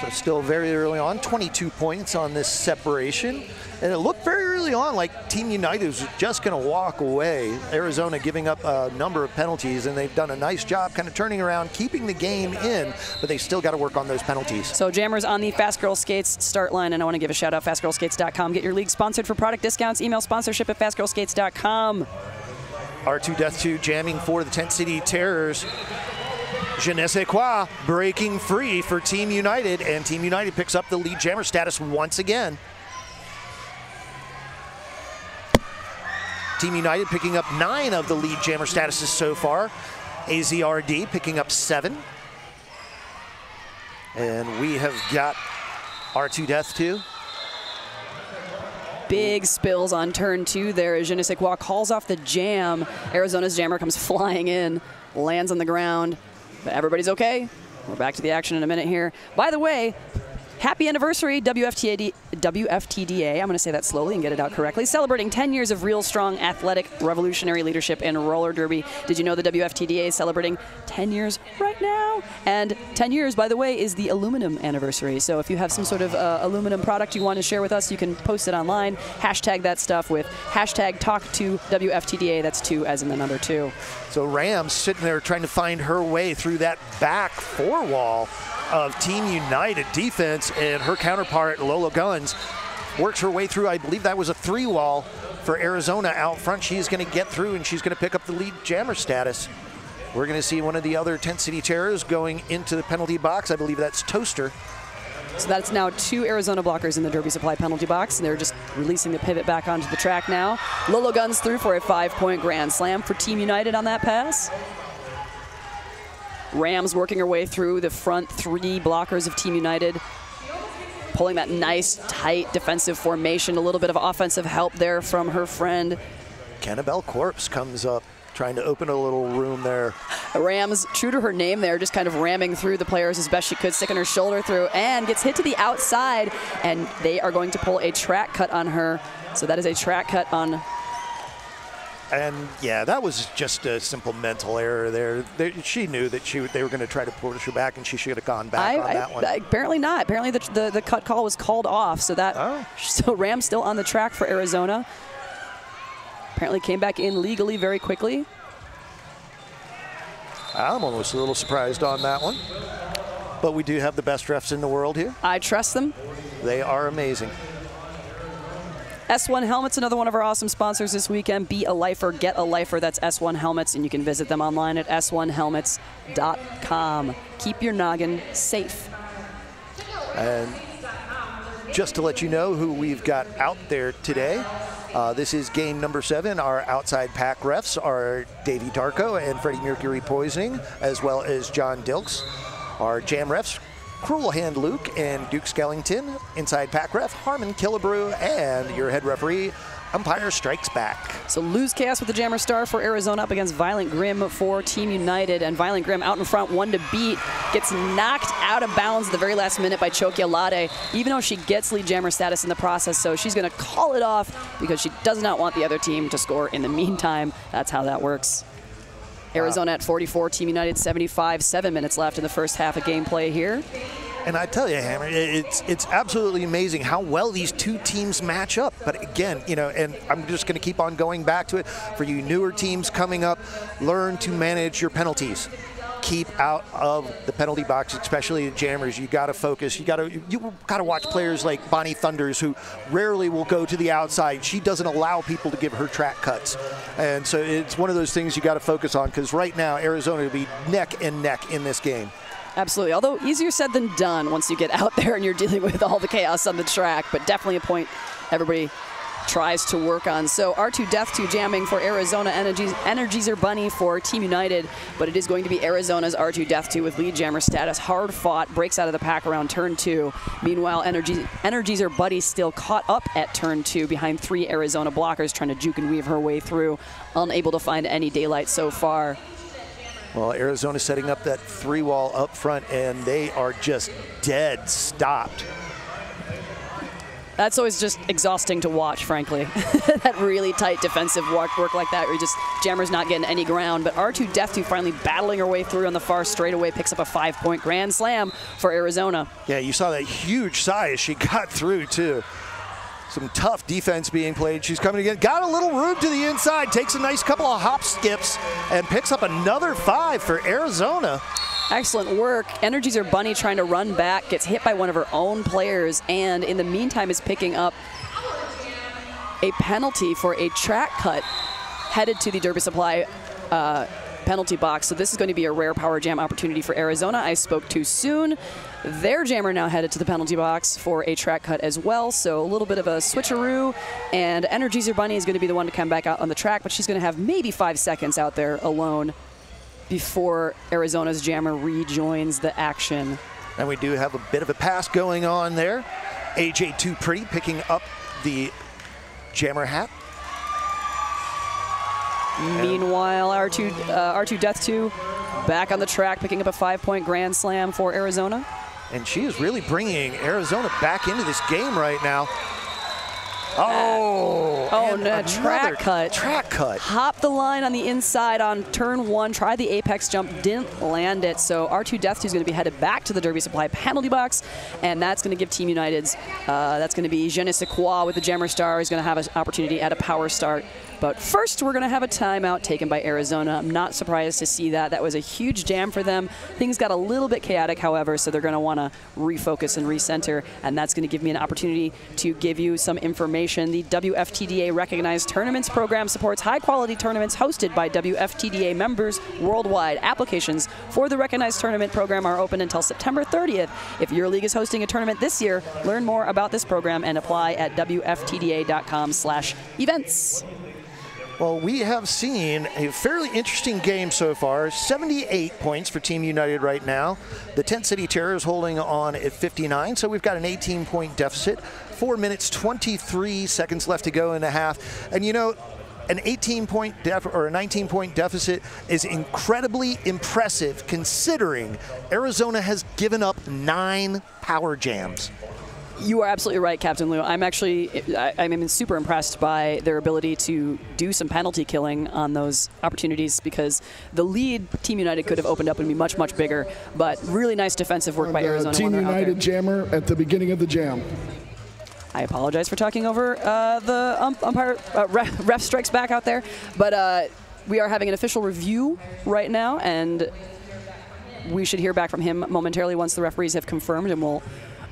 S4: So still very early on, 22 points on this separation. And it looked very early on like Team United was just going to walk away. Arizona giving up a number of penalties, and they've done a nice job kind of turning around, keeping the game in, but they still got to work on those penalties.
S3: So Jammers on the Fast Girl Skates start line, and I want to give a shout out fastgirlskates.com. Get your league sponsored for product discounts. Email sponsorship at fastgirlskates.com.
S4: R2 Death 2 jamming for the Tent City Terrors. Je ne breaking free for Team United, and Team United picks up the lead jammer status once again. Team United picking up nine of the lead jammer statuses so far. AZRD picking up seven. And we have got R2 Death 2.
S3: Big spills on turn two there as Je ne calls off the jam. Arizona's jammer comes flying in, lands on the ground, but everybody's okay. We're back to the action in a minute here. By the way, Happy anniversary, WFTD, WFTDA. I'm going to say that slowly and get it out correctly. Celebrating 10 years of real strong, athletic, revolutionary leadership in roller derby. Did you know the WFTDA is celebrating 10 years right now? And 10 years, by the way, is the aluminum anniversary. So if you have some sort of uh, aluminum product you want to share with us, you can post it online. Hashtag that stuff with hashtag talk to WFTDA. That's two as in the number two.
S4: So Rams sitting there trying to find her way through that back four wall of Team United defense, and her counterpart, Lolo Guns, works her way through. I believe that was a three wall for Arizona out front. She's going to get through, and she's going to pick up the lead jammer status. We're going to see one of the other Tent City Terrors going into the penalty box. I believe that's Toaster.
S3: So that's now two Arizona blockers in the Derby Supply penalty box, and they're just releasing the pivot back onto the track now. Lolo Guns through for a five-point grand slam for Team United on that pass. Rams working her way through the front three blockers of Team United. Pulling that nice, tight defensive formation. A little bit of offensive help there from her friend.
S4: Cannibal Corpse comes up, trying to open a little room there.
S3: Rams, true to her name there, just kind of ramming through the players as best she could, sticking her shoulder through, and gets hit to the outside. And they are going to pull a track cut on her. So that is a track cut on
S4: and yeah, that was just a simple mental error there. They, she knew that she they were going to try to push her back, and she should have gone back
S3: I,
S4: on
S3: I,
S4: that one.
S3: Apparently not. Apparently the, the, the cut call was called off, so that oh. so Ram still on the track for Arizona. Apparently came back in legally very quickly.
S4: I'm almost a little surprised on that one. But we do have the best refs in the world here.
S3: I trust them.
S4: They are amazing.
S3: S1 Helmets, another one of our awesome sponsors this weekend. Be a lifer, get a lifer. That's S1 Helmets, and you can visit them online at s1helmets.com. Keep your noggin safe.
S4: And just to let you know who we've got out there today, uh, this is game number seven. Our outside pack refs are Davey Darko and Freddie Mercury Poisoning, as well as John Dilks. Our jam refs, Cruel Hand Luke and Duke Skellington, inside pack ref Harmon Killebrew, and your head referee Umpire strikes back.
S3: So Loose Chaos with the Jammer Star for Arizona up against Violent Grim for Team United. And Violent Grim out in front, one to beat, gets knocked out of bounds at the very last minute by Chokia Lade, even though she gets lead Jammer status in the process. So she's going to call it off because she does not want the other team to score in the meantime. That's how that works. Arizona at 44, Team United 75, seven minutes left in the first half of gameplay here.
S4: And I tell you, Hammer, it's it's absolutely amazing how well these two teams match up. But again, you know, and I'm just going to keep on going back to it. For you newer teams coming up, learn to manage your penalties keep out of the penalty box, especially the jammers. You got to focus. You got to you got to watch players like Bonnie Thunders, who rarely will go to the outside. She doesn't allow people to give her track cuts, and so it's one of those things you got to focus on because right now Arizona will be neck and neck in this game.
S3: Absolutely. Although easier said than done once you get out there and you're dealing with all the chaos on the track, but definitely a point everybody tries to work on. So R2 Death 2 jamming for Arizona Energies, Energizer Bunny for Team United, but it is going to be Arizona's R2 Death 2 with lead jammer status. Hard fought, breaks out of the pack around turn two. Meanwhile, Energy, Energizer Bunny still caught up at turn two behind three Arizona blockers trying to juke and weave her way through, unable to find any daylight so far.
S4: Well, Arizona setting up that three wall up front, and they are just dead stopped
S3: that's always just exhausting to watch, frankly. that really tight defensive work, work like that, where you just Jammer's not getting any ground. But R2 Death 2 finally battling her way through on the far straightaway, picks up a five point grand slam for Arizona.
S4: Yeah, you saw that huge size she got through, too. Some tough defense being played. She's coming again. Got a little room to the inside, takes a nice couple of hop skips, and picks up another five for Arizona.
S3: Excellent work. Energizer Bunny trying to run back, gets hit by one of her own players, and in the meantime is picking up a penalty for a track cut headed to the Derby Supply uh, penalty box. So this is going to be a rare power jam opportunity for Arizona. I spoke too soon. Their jammer now headed to the penalty box for a track cut as well. So a little bit of a switcheroo. And Energizer Bunny is going to be the one to come back out on the track, but she's going to have maybe five seconds out there alone before Arizona's jammer rejoins the action.
S4: And we do have a bit of a pass going on there. AJ Too Pretty picking up the jammer hat.
S3: Meanwhile, R2 uh, R2 Death 2 back on the track, picking up a five-point grand slam for Arizona.
S4: And she is really bringing Arizona back into this game right now. Oh,
S3: oh, no, track cut.
S4: Track cut.
S3: Hop the line on the inside on turn one. Tried the apex jump, didn't land it. So R2 Death 2 is going to be headed back to the Derby Supply penalty box, and that's going to give Team United's. Uh, that's going to be Je ne sais quoi with the Jammer Star. He's going to have an opportunity at a power start but first, we're going to have a timeout taken by Arizona. I'm not surprised to see that. That was a huge jam for them. Things got a little bit chaotic, however, so they're going to want to refocus and recenter, and that's going to give me an opportunity to give you some information. The WFTDA Recognized Tournaments program supports high-quality tournaments hosted by WFTDA members worldwide. Applications for the Recognized Tournament program are open until September 30th. If your league is hosting a tournament this year, learn more about this program and apply at wftda.com/events.
S4: Well, we have seen a fairly interesting game so far. 78 points for Team United right now. The Tent City Terror is holding on at 59, so we've got an 18-point deficit. Four minutes, 23 seconds left to go in a half. And you know, an 18 point or a 19 point deficit is incredibly impressive considering Arizona has given up nine power jams.
S3: You are absolutely right, Captain Lou. I'm actually I, am super impressed by their ability to do some penalty killing on those opportunities because the lead Team United could have opened up and be much much bigger. But really nice defensive work by Arizona.
S5: Team United jammer at the beginning of the jam.
S3: I apologize for talking over uh, the umpire uh, ref, ref, strikes back out there, but uh, we are having an official review right now, and we should hear back from him momentarily once the referees have confirmed, and we'll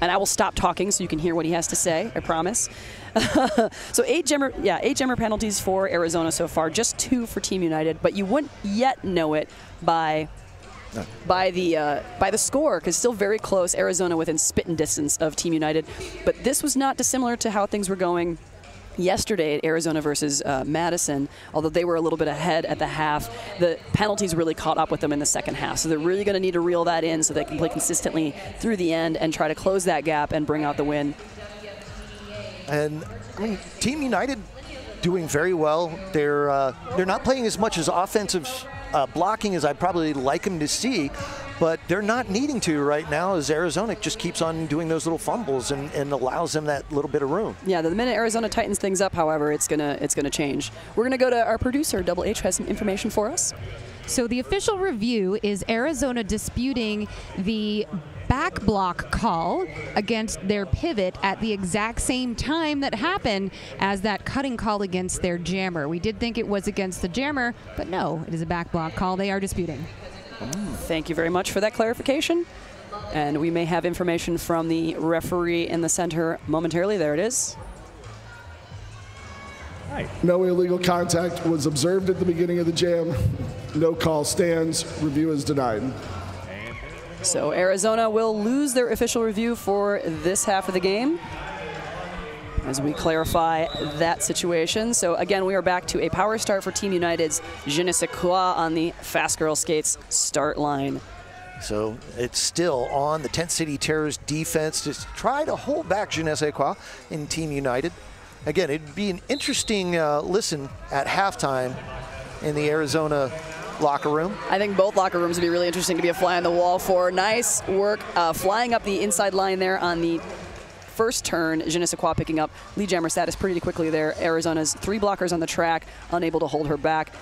S3: and I will stop talking so you can hear what he has to say. I promise. so eight jammer, yeah, eight jammer penalties for Arizona so far, just two for Team United, but you wouldn't yet know it by by the uh, by the score because still very close. Arizona within spitting distance of Team United, but this was not dissimilar to how things were going yesterday at Arizona versus uh, Madison, although they were a little bit ahead at the half, the penalties really caught up with them in the second half. So they're really going to need to reel that in so they can play consistently through the end and try to close that gap and bring out the win.
S4: And I mean, Team United doing very well. They're uh, they're not playing as much as offensive uh, blocking as I'd probably like them to see, but they're not needing to right now as Arizona just keeps on doing those little fumbles and, and allows them that little bit of room.
S3: Yeah, the minute Arizona tightens things up, however, it's gonna it's gonna change. We're gonna go to our producer, Double H, has some information for us.
S6: So the official review is Arizona disputing the back block call against their pivot at the exact same time that happened as that cutting call against their jammer. We did think it was against the jammer, but no, it is a back block call. They are disputing.
S3: Thank you very much for that clarification. And we may have information from the referee in the center momentarily. There it is.
S5: No illegal contact was observed at the beginning of the jam. No call stands. Review is denied.
S3: So Arizona will lose their official review for this half of the game as we clarify that situation. So again, we are back to a power start for Team United's Je ne sais quoi on the Fast Girl Skates start line.
S4: So it's still on the Tent City Terrors defense to try to hold back Je ne sais quoi in Team United. Again, it'd be an interesting uh, listen at halftime in the Arizona locker room.
S3: I think both locker rooms would be really interesting to be a fly on the wall for. Nice work uh, flying up the inside line there on the first turn. Ne picking up lead jammer status pretty quickly there. Arizona's three blockers on the track, unable to hold her back.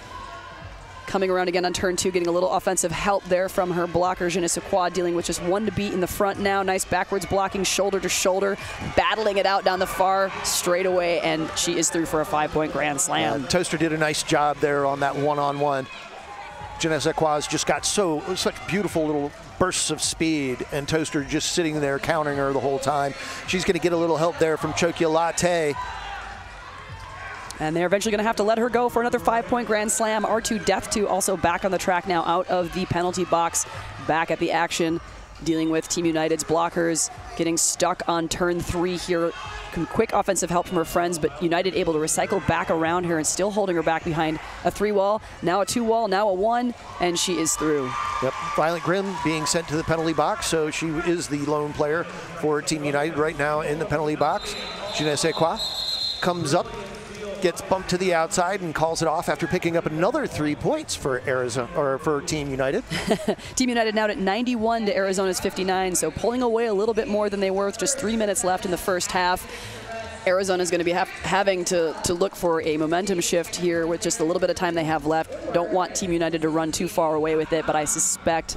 S3: Coming around again on turn two, getting a little offensive help there from her blocker, ne dealing with just one to beat in the front now. Nice backwards blocking, shoulder to shoulder, battling it out down the far straightaway, and she is through for a five-point grand slam.
S4: Yeah, Toaster did a nice job there on that one-on-one. -on -one. Je ne sais just got so such beautiful little bursts of speed, and Toaster just sitting there countering her the whole time. She's going to get a little help there from Chocolate.
S3: And they're eventually going to have to let her go for another five-point grand slam. R2 Death 2 also back on the track now out of the penalty box, back at the action, dealing with Team United's blockers, getting stuck on turn three here. Quick offensive help from her friends, but United able to recycle back around her and still holding her back behind a three wall, now a two wall, now a one, and she is through.
S4: Yep, Violent Grim being sent to the penalty box, so she is the lone player for Team United right now in the penalty box. Je ne sais quoi comes up, gets bumped to the outside and calls it off after picking up another three points for Arizona or for Team United.
S3: Team United now at 91 to Arizona's 59, so pulling away a little bit more than they were with just three minutes left in the first half. Arizona is going to be ha having to, to look for a momentum shift here with just a little bit of time they have left. Don't want Team United to run too far away with it, but I suspect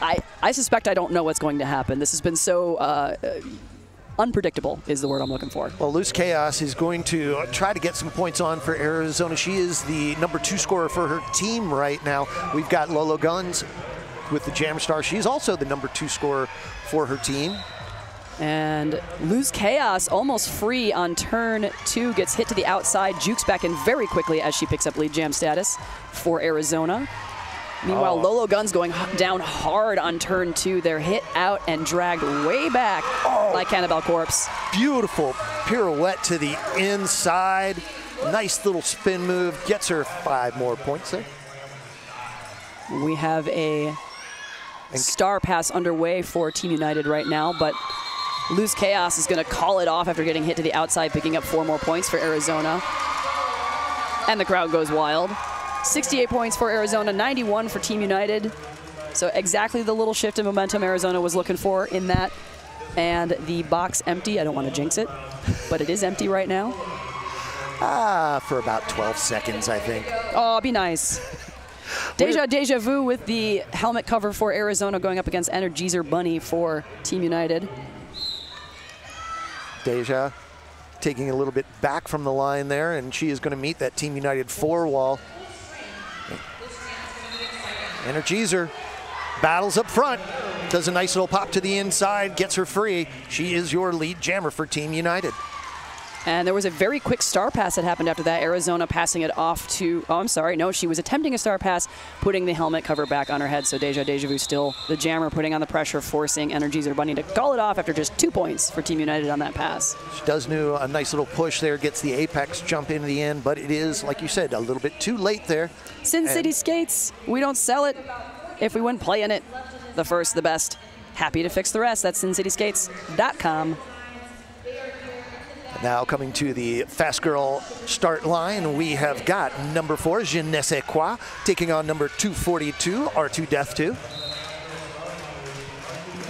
S3: I, I suspect I don't know what's going to happen. This has been so uh, unpredictable is the word I'm looking for.
S4: Well, Loose Chaos is going to try to get some points on for Arizona. She is the number two scorer for her team right now. We've got Lolo Guns with the Jam Star. She's also the number two scorer for her team.
S3: And Loose Chaos almost free on turn two, gets hit to the outside, jukes back in very quickly as she picks up lead jam status for Arizona. Meanwhile, oh. Lolo Guns going down hard on turn two. They're hit out and dragged way back oh. by Cannibal Corpse.
S4: Beautiful pirouette to the inside. Nice little spin move. Gets her five more points there.
S3: We have a star pass underway for Team United right now, but Loose Chaos is going to call it off after getting hit to the outside, picking up four more points for Arizona. And the crowd goes wild. 68 points for Arizona, 91 for Team United. So exactly the little shift in momentum Arizona was looking for in that. And the box empty. I don't want to jinx it, but it is empty right now.
S4: Ah, for about 12 seconds, I think.
S3: Oh, be nice. Deja Deja Vu with the helmet cover for Arizona going up against Energizer Bunny for Team United.
S4: Deja taking a little bit back from the line there, and she is going to meet that Team United four wall. Energizer battles up front, does a nice little pop to the inside, gets her free. She is your lead jammer for Team United.
S3: And there was a very quick star pass that happened after that. Arizona passing it off to, oh, I'm sorry, no, she was attempting a star pass, putting the helmet cover back on her head. So Deja Deja Vu still the jammer, putting on the pressure, forcing Energizer Bunny to call it off after just two points for Team United on that pass.
S4: She does do a nice little push there, gets the apex jump into the end, but it is, like you said, a little bit too late there.
S3: Sin and City Skates, we don't sell it if we wouldn't play in it. The first, the best. Happy to fix the rest. That's sincityskates.com.
S4: Now coming to the fast girl start line, we have got number four, Je ne sais quoi, taking on number 242, R2 Death 2.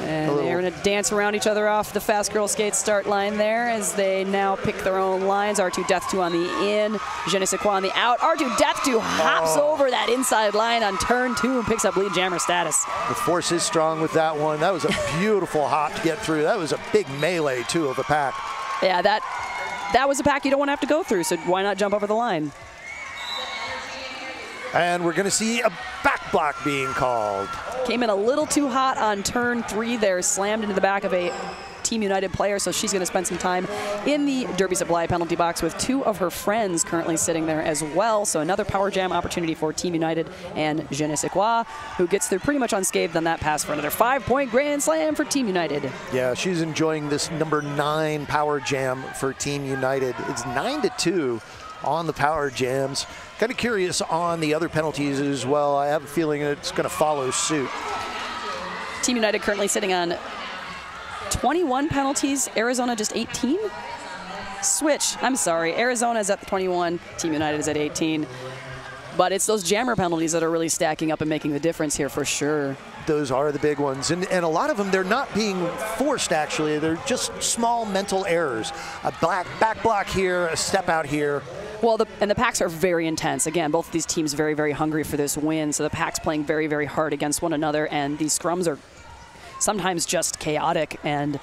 S3: And they're going to dance around each other off the fast girl skate start line there as they now pick their own lines. R2 Death 2 on the in, Je ne sais quoi on the out. R2 Death 2 hops oh. over that inside line on turn two and picks up lead jammer status.
S4: The force is strong with that one. That was a beautiful hop to get through. That was a big melee, too, of the pack.
S3: Yeah, that that was a pack you don't want to have to go through, so why not jump over the line?
S4: And we're going to see a back block being called.
S3: Came in a little too hot on turn three there, slammed into the back of a Team United player, so she's going to spend some time in the Derby Supply penalty box with two of her friends currently sitting there as well. So another power jam opportunity for Team United and Je ne sais quoi, who gets through pretty much unscathed on that pass for another five-point grand slam for Team United.
S4: Yeah, she's enjoying this number nine power jam for Team United. It's nine to two on the power jams. Kind of curious on the other penalties as well. I have a feeling it's going to follow suit.
S3: Team United currently sitting on 21 penalties, Arizona just 18? Switch, I'm sorry. Arizona is at 21, Team United is at 18. But it's those jammer penalties that are really stacking up and making the difference here for sure.
S4: Those are the big ones. And, and a lot of them, they're not being forced, actually. They're just small mental errors. A black back block here, a step out here.
S3: Well, the, and the packs are very intense. Again, both of these teams very, very hungry for this win. So the packs playing very, very hard against one another, and these scrums are sometimes just chaotic and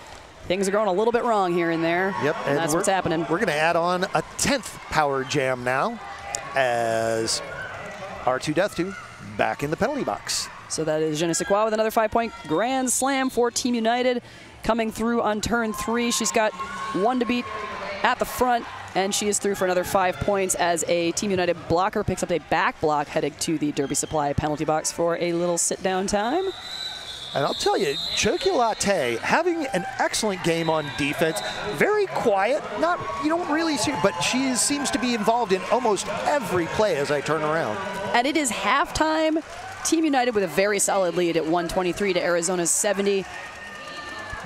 S3: things are going a little bit wrong here and there.
S4: Yep,
S3: and, and that's what's happening.
S4: We're going to add on a 10th power jam now as R2 Death 2 back in the penalty box.
S3: So that is Je ne sais quoi with another five-point grand slam for Team United coming through on turn three. She's got one to beat at the front and she is through for another five points as a Team United blocker picks up a back block heading to the Derby Supply penalty box for a little sit down time.
S4: And I'll tell you, Chocolate having an excellent game on defense, very quiet. Not you don't really see, but she seems to be involved in almost every play as I turn around.
S3: And it is halftime. Team United with a very solid lead at 123 to Arizona's 70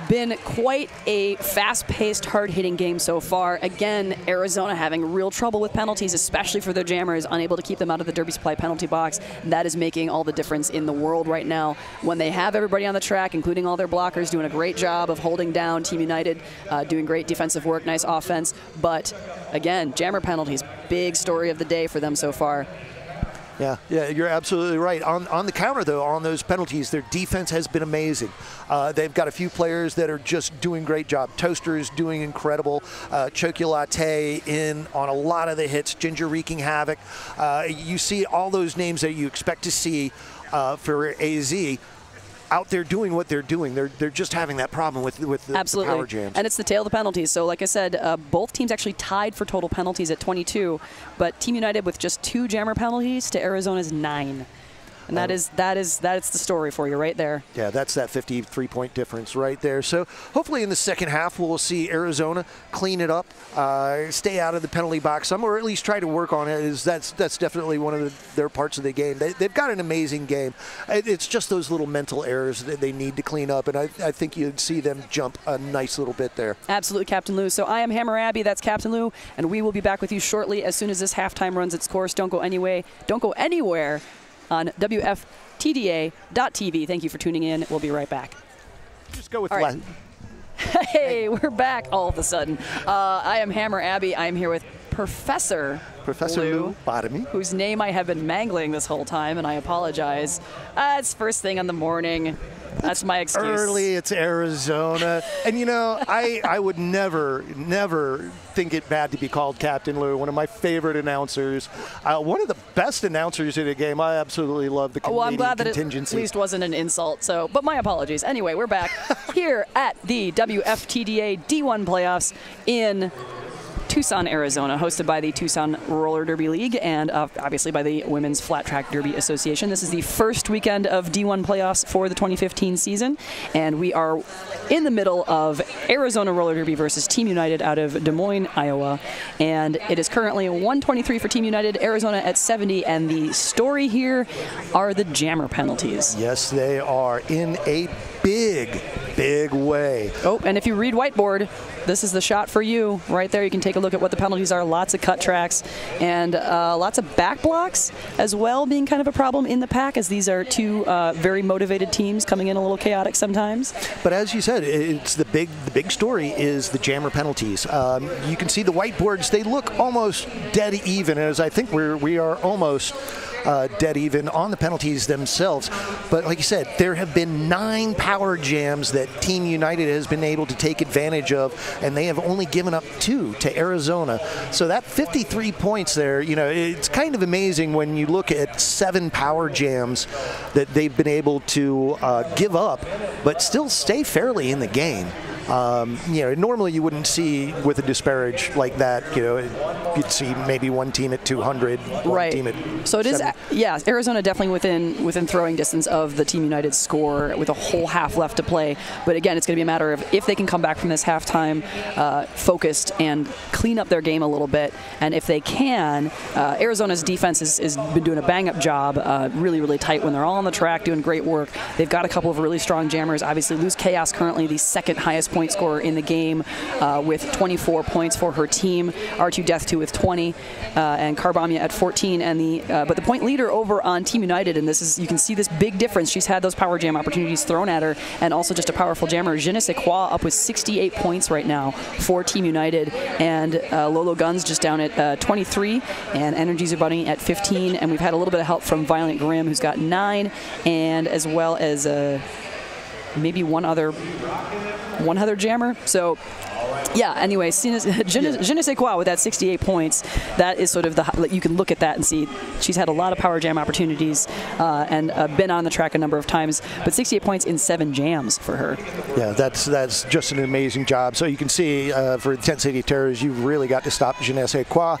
S3: been quite a fast-paced, hard-hitting game so far. Again, Arizona having real trouble with penalties, especially for their jammers, unable to keep them out of the Derby Supply penalty box. That is making all the difference in the world right now. When they have everybody on the track, including all their blockers, doing a great job of holding down Team United, uh, doing great defensive work, nice offense. But again, jammer penalties, big story of the day for them so far.
S4: Yeah, yeah, you're absolutely right. On on the counter though, on those penalties, their defense has been amazing. Uh, they've got a few players that are just doing great job. Toaster is doing incredible. Uh, Chocolate in on a lot of the hits. Ginger wreaking havoc. Uh, you see all those names that you expect to see uh, for AZ out there doing what they're doing. They're they're just having that problem with with the,
S3: Absolutely.
S4: the power jams.
S3: And it's the tale of the penalties. So like I said, uh, both teams actually tied for total penalties at 22, but Team United with just two jammer penalties to Arizona's nine. And that is that is that's the story for you right there.
S4: Yeah, that's that 53 point difference right there. So hopefully in the second half we'll see Arizona clean it up, uh, stay out of the penalty box some, or at least try to work on it. Is that's that's definitely one of the, their parts of the game. They, have got an amazing game. It's just those little mental errors that they need to clean up, and I, I think you'd see them jump a nice little bit there.
S3: Absolutely, Captain Lou. So I am Hammer Abby. That's Captain Lou, and we will be back with you shortly as soon as this halftime runs its course. Don't go anyway. Don't go anywhere on WFTDA.tv. Thank you for tuning in. We'll be right back.
S4: Just go with
S3: right. Hey, we're back all of a sudden. Uh, I am Hammer Abby. I am here with Professor
S4: Professor
S3: Lou,
S4: Lou Bottomy,
S3: whose name I have been mangling this whole time, and I apologize. Uh, it's first thing in the morning. That's my excuse.
S4: Early, it's Arizona, and you know, I I would never never think it bad to be called Captain Lou. One of my favorite announcers, uh, one of the best announcers in a game. I absolutely love the Canadian
S3: well, I'm glad that
S4: contingency.
S3: it at least wasn't an insult. So, but my apologies. Anyway, we're back here at the WFTDA D1 playoffs in Tucson, Arizona, hosted by the Tucson Roller Derby League and uh, obviously by the Women's Flat Track Derby Association. This is the first weekend of D1 playoffs for the 2015 season, and we are in the middle of Arizona Roller Derby versus Team United out of Des Moines, Iowa. And it is currently 123 for Team United, Arizona at 70. And the story here are the jammer penalties.
S4: Yes, they are in a big, big way.
S3: Oh, and if you read whiteboard, this is the shot for you right there. You can take a look at what the penalties are. Lots of cut tracks and uh, lots of back blocks as well, being kind of a problem in the pack, as these are two uh, very motivated teams coming in a little chaotic sometimes.
S4: But as you said, it's the big the big story is the jammer penalties. Um, you can see the whiteboards; they look almost dead even, as I think we're we are almost uh, dead even on the penalties themselves. But like you said, there have been nine power jams that Team United has been able to take advantage of, and they have only given up two to Arizona. So that 53 points there, you know, it's kind of amazing when you look at seven power jams that they've been able to uh, give up, but still stay fairly in the game. Um, you know, normally you wouldn't see with a disparage like that. You know, you'd see maybe one team at 200,
S3: right.
S4: team at
S3: so it
S4: 70.
S3: is, yeah, Arizona definitely within within throwing distance of the Team United score with a whole half left to play. But again, it's going to be a matter of if they can come back from this halftime uh, focused and clean up their game a little bit, and if they can, uh, Arizona's defense has, has, been doing a bang up job, uh, really really tight when they're all on the track, doing great work. They've got a couple of really strong jammers. Obviously, Loose Chaos currently the second highest point scorer in the game uh, with 24 points for her team. R2 Death 2 with 20, uh, and Carbamia at 14. And the uh, but the point leader over on Team United, and this is you can see this big difference. She's had those power jam opportunities thrown at her, and also just a powerful jammer. Je ne sais quoi up with 68 points right now for Team United, and uh, Lolo Guns just down at uh, 23, and Energizer Bunny at 15. And we've had a little bit of help from Violent Grim, who's got nine, and as well as. Uh, maybe one other one other jammer. So yeah, anyway, je ne sais quoi with that 68 points. That is sort of the, you can look at that and see she's had a lot of power jam opportunities uh, and uh, been on the track a number of times, but 68 points in seven jams for her.
S4: Yeah, that's that's just an amazing job. So you can see uh, for the Tent City Terrors, you've really got to stop je ne sais quoi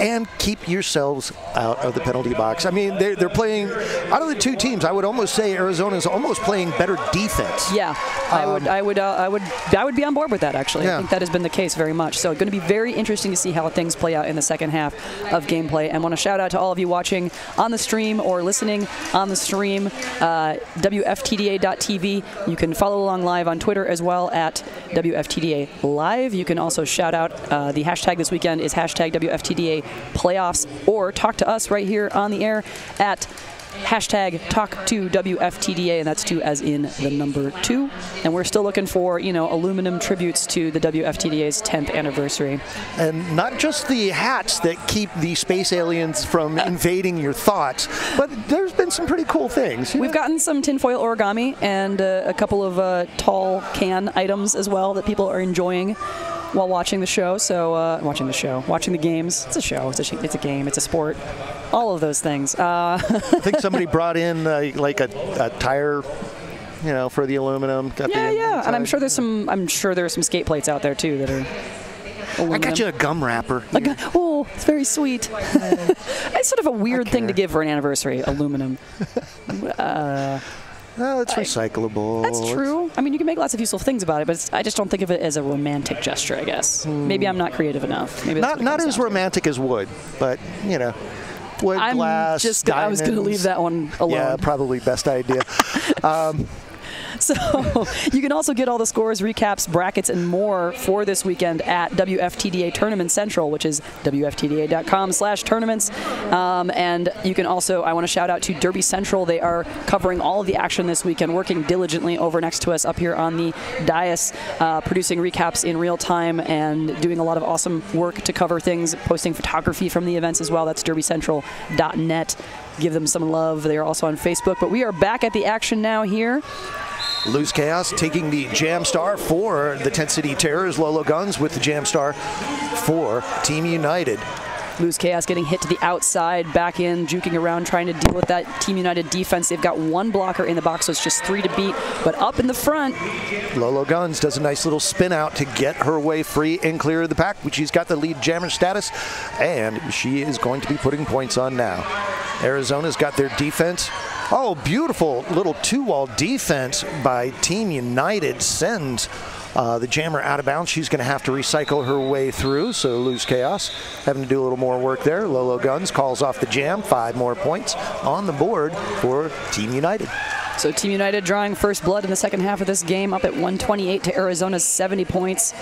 S4: and keep yourselves out of the penalty box. I mean, they're, they're playing, out of the two teams, I would almost say Arizona's almost playing better defense.
S3: Yeah, I would, um, I would, uh, I would, I would be on board with that actually. Yeah. I think that has been the case very much. So, it's going to be very interesting to see how things play out in the second half of gameplay. And want to shout out to all of you watching on the stream or listening on the stream, uh, WFTDA.tv. You can follow along live on Twitter as well at WFTDA Live. You can also shout out uh, the hashtag this weekend is hashtag WFTDA Playoffs or talk to us right here on the air at hashtag talk to WFTDA, and that's two as in the number two. And we're still looking for, you know, aluminum tributes to the WFTDA's 10th anniversary.
S4: And not just the hats that keep the space aliens from invading your thoughts, but there's been some pretty cool things.
S3: We've gotten some tinfoil origami and uh, a couple of uh, tall can items as well that people are enjoying while watching the show. So uh, watching the show, watching the games. It's a show. It's a, it's a game. It's a sport. All of those things. Uh,
S4: I think somebody brought in uh, like a, a, tire. You know, for the aluminum.
S3: yeah, the yeah, and I'm sure there's some. I'm sure there's some skate plates out there too that are. Aluminum.
S4: I got you a gum wrapper.
S3: A gu- oh, it's very sweet. it's sort of a weird thing to give for an anniversary. Aluminum.
S4: Uh, well, it's recyclable.
S3: That's true. I mean, you can make lots of useful things about it, but I just don't think of it as a romantic gesture. I guess mm. maybe I'm not creative enough. Maybe
S4: not not as romantic as wood, but you know. Wood,
S3: I'm
S4: glass,
S3: just.
S4: Diamonds. I
S3: was going to leave that one alone.
S4: Yeah, probably best idea. um,
S3: So you can also get all the scores, recaps, brackets, and more for this weekend at WFTDA Tournament Central, which is WFTDA.com slash tournaments. Um, and you can also, I want to shout out to Derby Central. They are covering all of the action this weekend, working diligently over next to us up here on the dais, uh, producing recaps in real time and doing a lot of awesome work to cover things, posting photography from the events as well. That's derbycentral.net give them some love. They are also on Facebook. But we are back at the action now here.
S4: Loose Chaos taking the Jam Star for the Tent City Terrors. Lolo Guns with the Jam Star for Team United.
S3: Loose Chaos getting hit to the outside, back in, juking around, trying to deal with that Team United defense. They've got one blocker in the box, so it's just three to beat. But up in the front.
S4: Lolo Guns does a nice little spin out to get her way free and clear of the pack, she's got the lead jammer status, and she is going to be putting points on now. Arizona's got their defense. Oh, beautiful little two-wall defense by Team United sends uh, the jammer out of bounds. She's going to have to recycle her way through, so Loose Chaos having to do a little more work there. Lolo Guns calls off the jam. Five more points on the board for Team United.
S3: So Team United drawing first blood in the second half of this game up at 128 to Arizona's 70 points.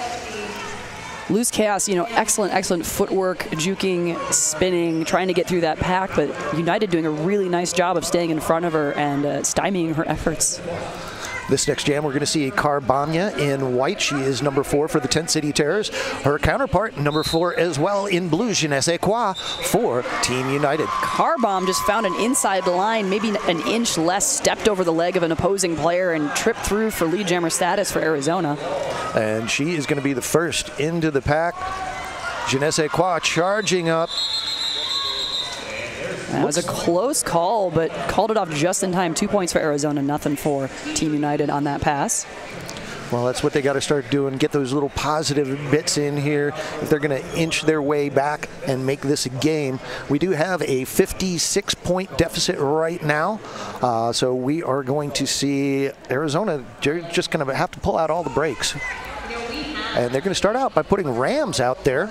S3: Loose Chaos, you know, excellent, excellent footwork, juking, spinning, trying to get through that pack, but United doing a really nice job of staying in front of her and uh, stymieing her efforts.
S4: This next jam, we're going to see Carbanya in white. She is number four for the Tent City Terrors. Her counterpart, number four as well in blue, je ne sais quoi, for Team United.
S3: Carbomb just found an inside line, maybe an inch less, stepped over the leg of an opposing player and tripped through for lead jammer status for Arizona.
S4: And she is going to be the first into the pack. Je ne sais quoi charging up
S3: that was a close call, but called it off just in time. Two points for Arizona, nothing for Team United on that pass.
S4: Well, that's what they got to start doing. Get those little positive bits in here if they're going to inch their way back and make this a game. We do have a 56 point deficit right now. Uh, so we are going to see Arizona, they're just going to have to pull out all the breaks. And they're going to start out by putting Rams out there.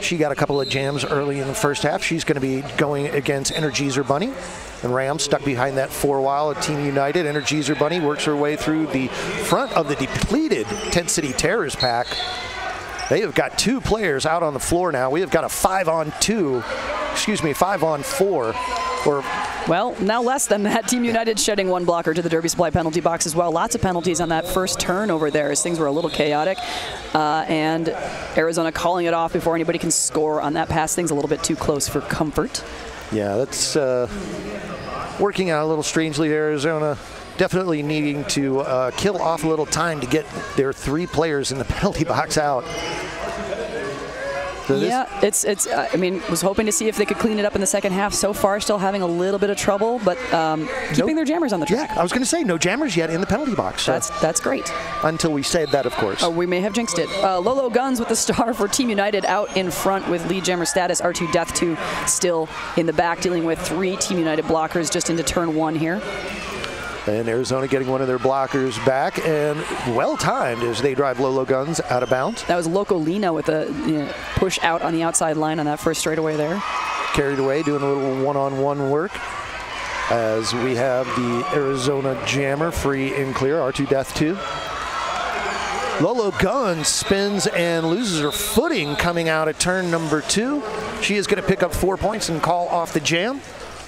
S4: She got a couple of jams early in the first half. She's going to be going against Energizer Bunny. And Ram stuck behind that four wall at Team United. Energizer Bunny works her way through the front of the depleted Tent City Terrors pack. They have got two players out on the floor now. We have got a five on two, excuse me, five on four. Or
S3: well, now less than that. Team United shedding one blocker to the Derby Supply penalty box as well. Lots of penalties on that first turn over there as things were a little chaotic. Uh, and Arizona calling it off before anybody can score on that pass. Things a little bit too close for comfort.
S4: Yeah, that's. Uh working out a little strangely. Arizona definitely needing to uh, kill off a little time to get their three players in the penalty box out.
S3: Yeah, it's it's. Uh, I mean, was hoping to see if they could clean it up in the second half. So far, still having a little bit of trouble, but um, keeping their jammers on the track.
S4: Yeah, I was going to say no jammers yet in the penalty box.
S3: So. That's that's great.
S4: Until we said that, of course.
S3: Oh, we may have jinxed it. Uh, Lolo Guns with the star for Team United out in front with lead jammer status. R2 Death 2 still in the back, dealing with three Team United blockers just into turn one here.
S4: And Arizona getting one of their blockers back and well timed as they drive Lolo Guns out of bounds.
S3: That was Loco Lina with a you know, push out on the outside line on that first straightaway there.
S4: Carried away, doing a little one on one work as we have the Arizona Jammer free and clear, R2 Death 2. Lolo Guns spins and loses her footing coming out at turn number two. She is going to pick up four points and call off the jam.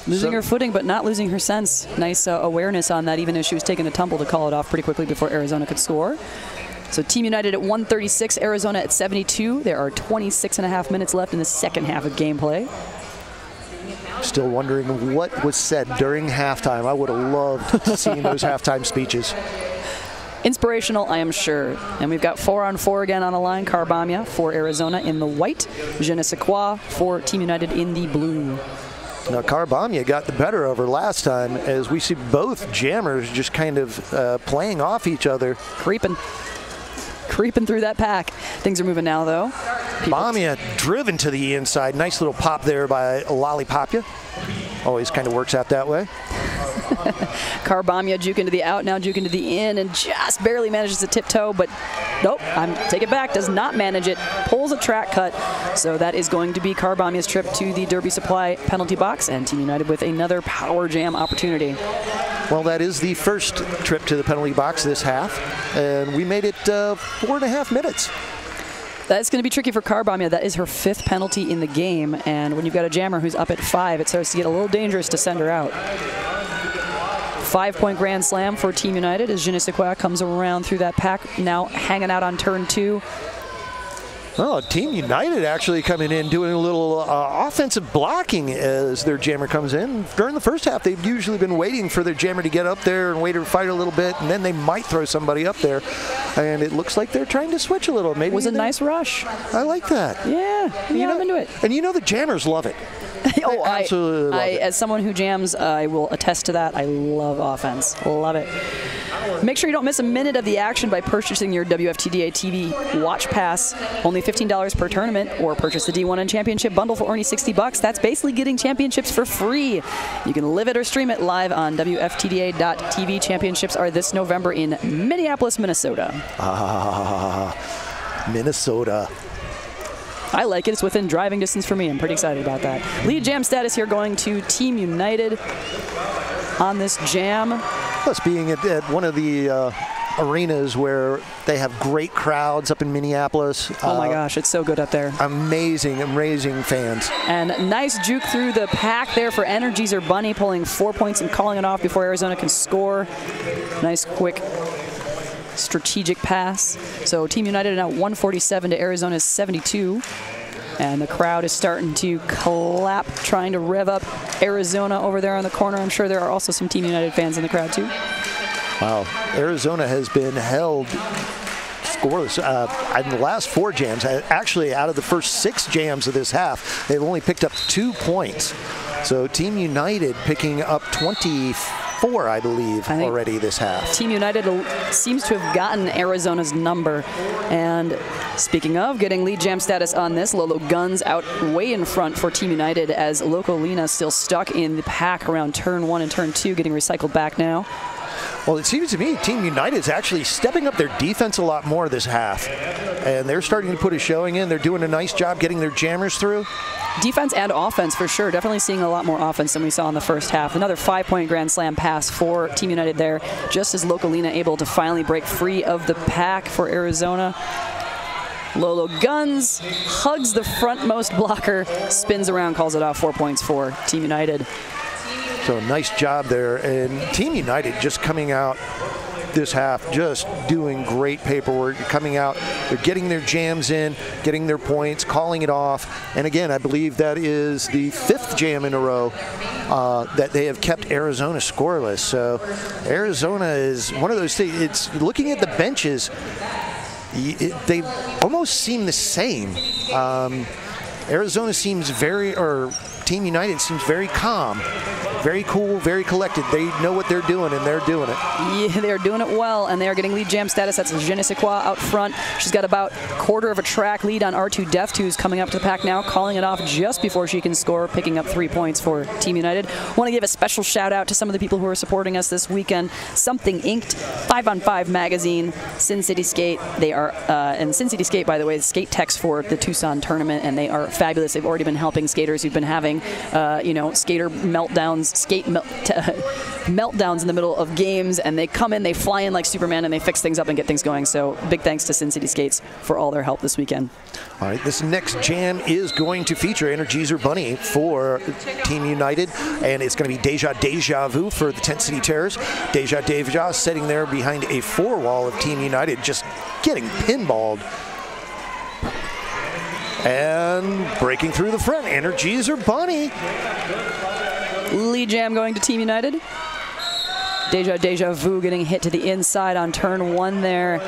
S3: Losing so, her footing, but not losing her sense. Nice uh, awareness on that, even as she was taking a tumble to call it off pretty quickly before Arizona could score. So Team United at 136, Arizona at 72. There are 26 and a half minutes left in the second half of gameplay.
S4: Still wondering what was said during halftime. I would have loved seeing those halftime speeches.
S3: Inspirational, I am sure. And we've got four on four again on the line. Carbamia for Arizona in the white. Je ne sais quoi for Team United in the blue.
S4: Now, Carbamia got the better of her last time as we see both jammers just kind of uh, playing off each other.
S3: Creeping. Creeping through that pack. Things are moving now, though.
S4: Bamia driven to the inside. Nice little pop there by Lollipopia. Always kind of works out that way.
S3: Carbamia juke into the out, now juke into the in, and just barely manages to tiptoe, but nope, I'm take it back, does not manage it, pulls a track cut. So that is going to be Carbamia's trip to the Derby Supply penalty box, and Team United with another power jam opportunity.
S4: Well, that is the first trip to the penalty box this half, and we made it uh, four and a half minutes.
S3: That's going to be tricky for Carbamia. That is her fifth penalty in the game, and when you've got a jammer who's up at five, it starts to get a little dangerous to send her out. Five-point grand slam for Team United as Je ne sais quoi comes around through that pack, now hanging out on turn two.
S4: Oh, Team United actually coming in doing a little uh, offensive blocking as their jammer comes in. During the first half, they've usually been waiting for their jammer to get up there and wait to fight a little bit, and then they might throw somebody up there. And it looks like they're trying to switch a little. Maybe
S3: it was a nice rush.
S4: I like that.
S3: Yeah, you know, I'm into it.
S4: And you know the jammers love it.
S3: oh, I, I, I as someone who jams, I will attest to that. I love offense. Love it. Make sure you don't miss a minute of the action by purchasing your WFTDA TV Watch Pass. Only $15 per tournament, or purchase the D1 and Championship bundle for only 60 bucks. That's basically getting championships for free. You can live it or stream it live on WFTDA.tv. Championships are this November in Minneapolis, Minnesota.
S4: Ah, Minnesota.
S3: I like it. It's within driving distance for me. I'm pretty excited about that. Lead jam status here going to Team United on this jam.
S4: Plus being at, at one of the uh, arenas where they have great crowds up in Minneapolis.
S3: Oh my uh, gosh, it's so good up there.
S4: Amazing, amazing fans.
S3: And nice juke through the pack there for Energizer Bunny, pulling four points and calling it off before Arizona can score. Nice quick strategic pass. So Team United now 147 to Arizona's 72. And the crowd is starting to clap, trying to rev up Arizona over there on the corner. I'm sure there are also some Team United fans in the crowd too.
S4: Wow, Arizona has been held scoreless uh, in the last four jams. Actually, out of the first six jams of this half, they've only picked up two points. So Team United picking up 24 four, I believe, I already this half.
S3: Team United seems to have gotten Arizona's number. And speaking of getting lead jam status on this, Lolo Guns out way in front for Team United as Loco Lina still stuck in the pack around turn one and turn two, getting recycled back now.
S4: Well, it seems to me Team United is actually stepping up their defense a lot more this half. And they're starting to put a showing in. They're doing a nice job getting their jammers through.
S3: Defense and offense for sure. Definitely seeing a lot more offense than we saw in the first half. Another five-point grand slam pass for Team United there, just as Loco Lina able to finally break free of the pack for Arizona. Lolo Guns hugs the frontmost blocker, spins around, calls it off. Four points for Team United.
S4: So nice job there. And Team United just coming out this half, just doing great paperwork, coming out, they're getting their jams in, getting their points, calling it off. And again, I believe that is the fifth jam in a row uh, that they have kept Arizona scoreless. So Arizona is one of those things. It's looking at the benches. It, they almost seem the same. Um, Arizona seems very, or Team United seems very calm, very cool, very collected. They know what they're doing, and they're doing it.
S3: Yeah, they're doing it well, and they are getting lead jam status. That's Je ne sais quoi out front. She's got about quarter of a track lead on R2 Death, who's coming up to the pack now, calling it off just before she can score, picking up three points for Team United. Want to give a special shout out to some of the people who are supporting us this weekend. Something Inked, 5 on 5 Magazine, Sin City Skate. They are, uh, and Sin City Skate, by the way, is skate techs for the Tucson tournament, and they are fabulous. They've already been helping skaters who've been having, uh, you know, skater meltdowns, skate melt meltdowns in the middle of games, and they come in, they fly in like Superman, and they fix things up and get things going. So big thanks to Sin City Skates for all their help this weekend.
S4: All right, this next jam is going to feature Energizer Bunny for Team United, and it's going to be Deja Deja Vu for the Tent City Terrors. Deja Deja sitting there behind a four wall of Team United, just getting pinballed. And breaking through the front, Energizer Bunny.
S3: Lee jam going to Team United. Deja Deja Vu getting hit to the inside on turn one there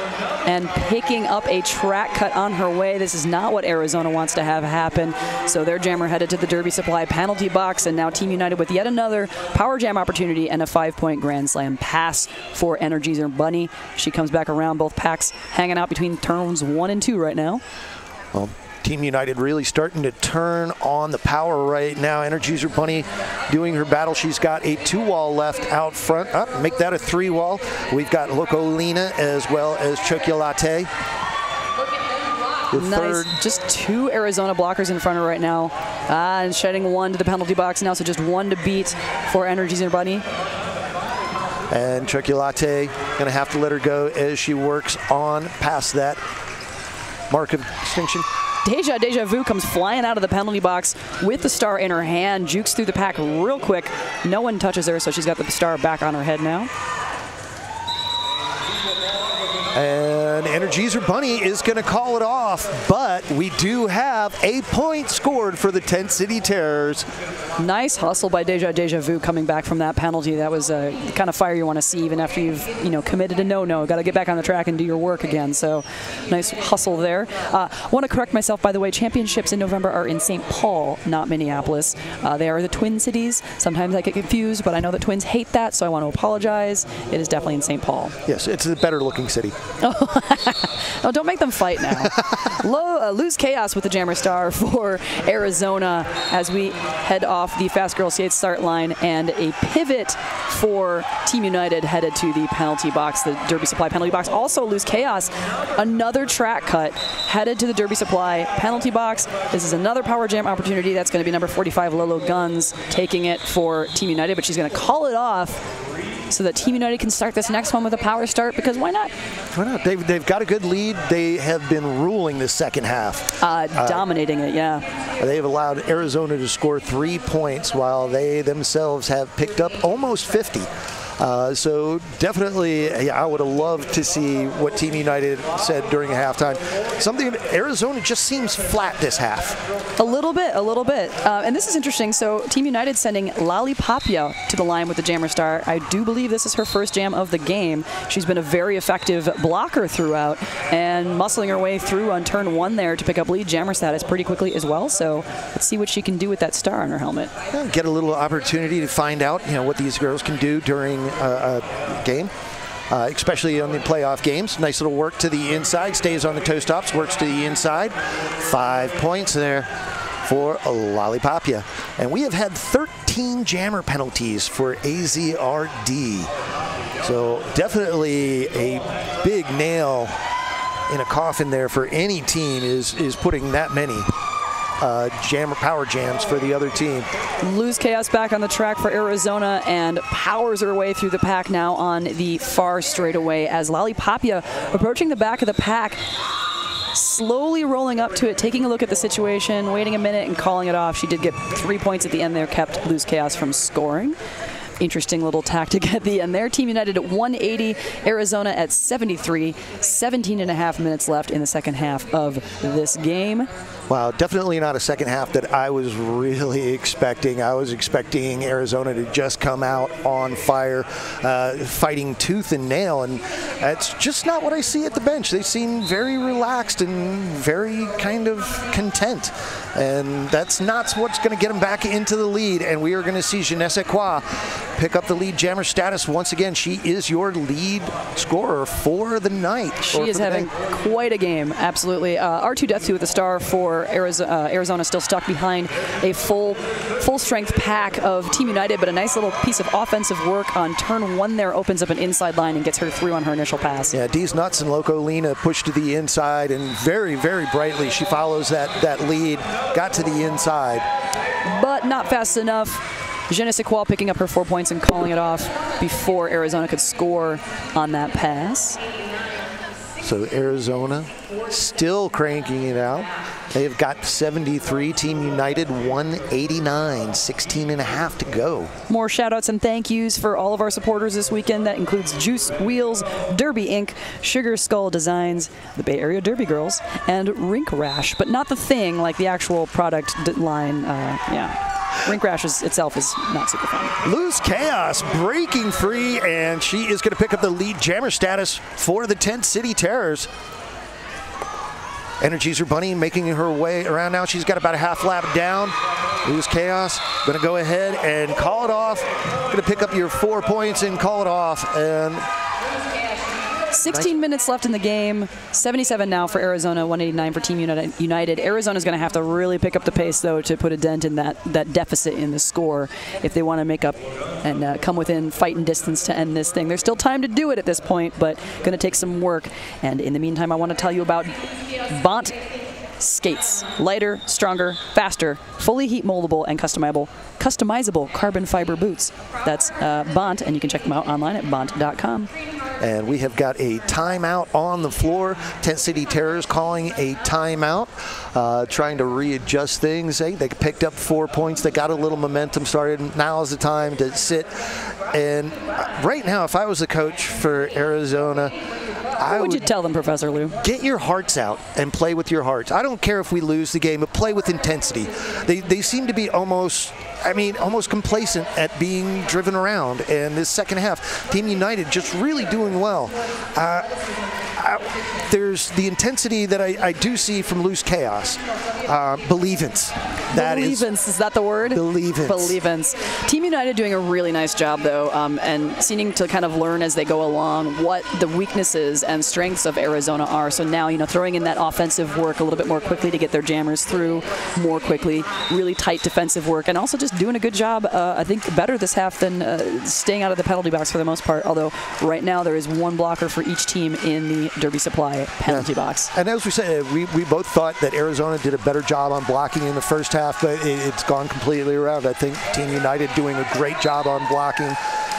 S3: and picking up a track cut on her way. This is not what Arizona wants to have happen. So their jammer headed to the Derby Supply penalty box and now Team United with yet another power jam opportunity and a five point grand slam pass for Energizer Bunny. She comes back around both packs hanging out between turns one and two right now.
S4: Well, Team United really starting to turn on the power right now. Energizer Bunny doing her battle. She's got a two wall left out front. Oh, make that a three wall. We've got Loco Lena as well as Chocolate.
S3: The nice. Third. Just two Arizona blockers in front of her right now. Ah, and shedding one to the penalty box now, so just one to beat for Energizer Bunny.
S4: And Chocolate going to have to let her go as she works on past that mark of distinction.
S3: Deja Deja Vu comes flying out of the penalty box with the star in her hand, jukes through the pack real quick. No one touches her, so she's got the star back on her head now.
S4: And Energizer Bunny is going to call it off, but we do have a point scored for the Tent City Terrors.
S3: Nice hustle by Deja Deja Vu coming back from that penalty. That was the kind of fire you want to see even after you've you know committed a no-no. Got to get back on the track and do your work again. So nice hustle there. Uh, want to correct myself, by the way. Championships in November are in St. Paul, not Minneapolis. Uh, they are the Twin Cities. Sometimes I get confused, but I know that Twins hate that, so I want to apologize. It is definitely in St. Paul.
S4: Yes, it's a better-looking city.
S3: oh, don't make them fight now. Uh, Loose Chaos with the Jammer Star for Arizona as we head off the Fast Girl Skate start line and a pivot for Team United headed to the penalty box, the Derby Supply penalty box. Also Loose Chaos, another track cut headed to the Derby Supply penalty box. This is another power jam opportunity. That's going to be number 45 Lolo Guns taking it for Team United, but she's going to call it off so that Team United can start this next one with a power start because why not?
S4: Why not? They've, they've got a good lead. They have been ruling the second half.
S3: Uh, dominating uh, it, yeah.
S4: They've allowed Arizona to score three points while they themselves have picked up almost 50. Uh, so definitely, yeah, I would have loved to see what Team United said during halftime. Something Arizona just seems flat this half.
S3: A little bit, a little bit. Uh, and this is interesting. So Team United sending Lollipopia to the line with the Jammer Star. I do believe this is her first jam of the game. She's been a very effective blocker throughout and muscling her way through on turn one there to pick up lead jammer status pretty quickly as well. So let's see what she can do with that star on her helmet.
S4: Yeah, get a little opportunity to find out, you know, what these girls can do during uh, game. Uh, especially on the playoff games. Nice little work to the inside, stays on the toe stops, works to the inside. Five points there for Lollipopia. And we have had 13 jammer penalties for AZRD. So definitely a big nail in a coffin there for any team is, is putting that many uh, jammer power jams for the other team.
S3: Loose Chaos back on the track for Arizona and powers her way through the pack now on the far straightaway as Lollipopia approaching the back of the pack slowly rolling up to it, taking a look at the situation, waiting a minute and calling it off. She did get three points at the end there, kept Loose Chaos from scoring interesting little tactic at the end there. Team United at 180, Arizona at 73, 17 and a half minutes left in the second half of this game.
S4: Wow, definitely not a second half that I was really expecting. I was expecting Arizona to just come out on fire, uh, fighting tooth and nail, and that's just not what I see at the bench. They seem very relaxed and very kind of content, and that's not what's going to get them back into the lead. And we are going to see Je ne sais quoi pick up the lead jammer status once again. She is your lead scorer for the night.
S3: She is having night. quite a game, absolutely. Uh, R2 Death 2 with a star for Arizona, uh, Arizona still stuck behind a full full strength pack of Team United, but a nice little piece of offensive work on turn one there opens up an inside line and gets her through on her initial pass.
S4: Yeah, D's Nuts and Loco Lena pushed to the inside and very, very brightly she follows that, that lead, got to the inside.
S3: But not fast enough. Je ne sais quoi picking up her four points and calling it off before Arizona could score on that pass.
S4: So Arizona still cranking it out. They've got 73. Team United 189. 16 and a half to go.
S3: More shout outs and thank yous for all of our supporters this weekend. That includes Juice Wheels, Derby Inc., Sugar Skull Designs, the Bay Area Derby Girls, and Rink Rash, but not the thing like the actual product line. Uh, yeah. Rink Rash is, itself is not super fun.
S4: Loose Chaos breaking free, and she is going to pick up the lead jammer status for the Tent City Terrors. Energizer Bunny making her way around now. She's got about a half lap down. Loose Chaos going to go ahead and call it off. Going to pick up your four points and call it off. And
S3: 16 nice. minutes left in the game. 77 now for Arizona, 189 for Team United. Arizona is going to have to really pick up the pace, though, to put a dent in that, that deficit in the score if they want to make up and uh, come within fighting distance to end this thing. There's still time to do it at this point, but going to take some work. And in the meantime, I want to tell you about Bont skates. Lighter, stronger, faster, fully heat moldable and customizable, customizable carbon fiber boots. That's uh, Bont, and you can check them out online at bont.com.
S4: And we have got a timeout on the floor. Tent City Terrors calling a timeout, uh, trying to readjust things. Hey, they picked up four points. They got a little momentum started. Now is the time to sit. And right now, if I was a coach for Arizona,
S3: what would, would you tell them, Professor Lou?
S4: Get your hearts out and play with your hearts. I don't care if we lose the game, but play with intensity. They, they seem to be almost I mean, almost complacent at being driven around. And this second half, Team United just really doing well. Uh, I, there's the intensity that I, I, do see from Loose Chaos. Uh, believance.
S3: That believance, is, is, that the word?
S4: Believance.
S3: Believance. Team United doing a really nice job, though, um, and seeming to kind of learn as they go along what the weaknesses and strengths of Arizona are. So now, you know, throwing in that offensive work a little bit more quickly to get their jammers through more quickly, really tight defensive work, and also just doing a good job, uh, I think, better this half than uh, staying out of the penalty box for the most part. Although right now there is one blocker for each team in the Derby Supply penalty yeah. box.
S4: And as we said, uh, we, we both thought that Arizona did a better job on blocking in the first half, but it, it's gone completely around. I think Team United doing a great job on blocking.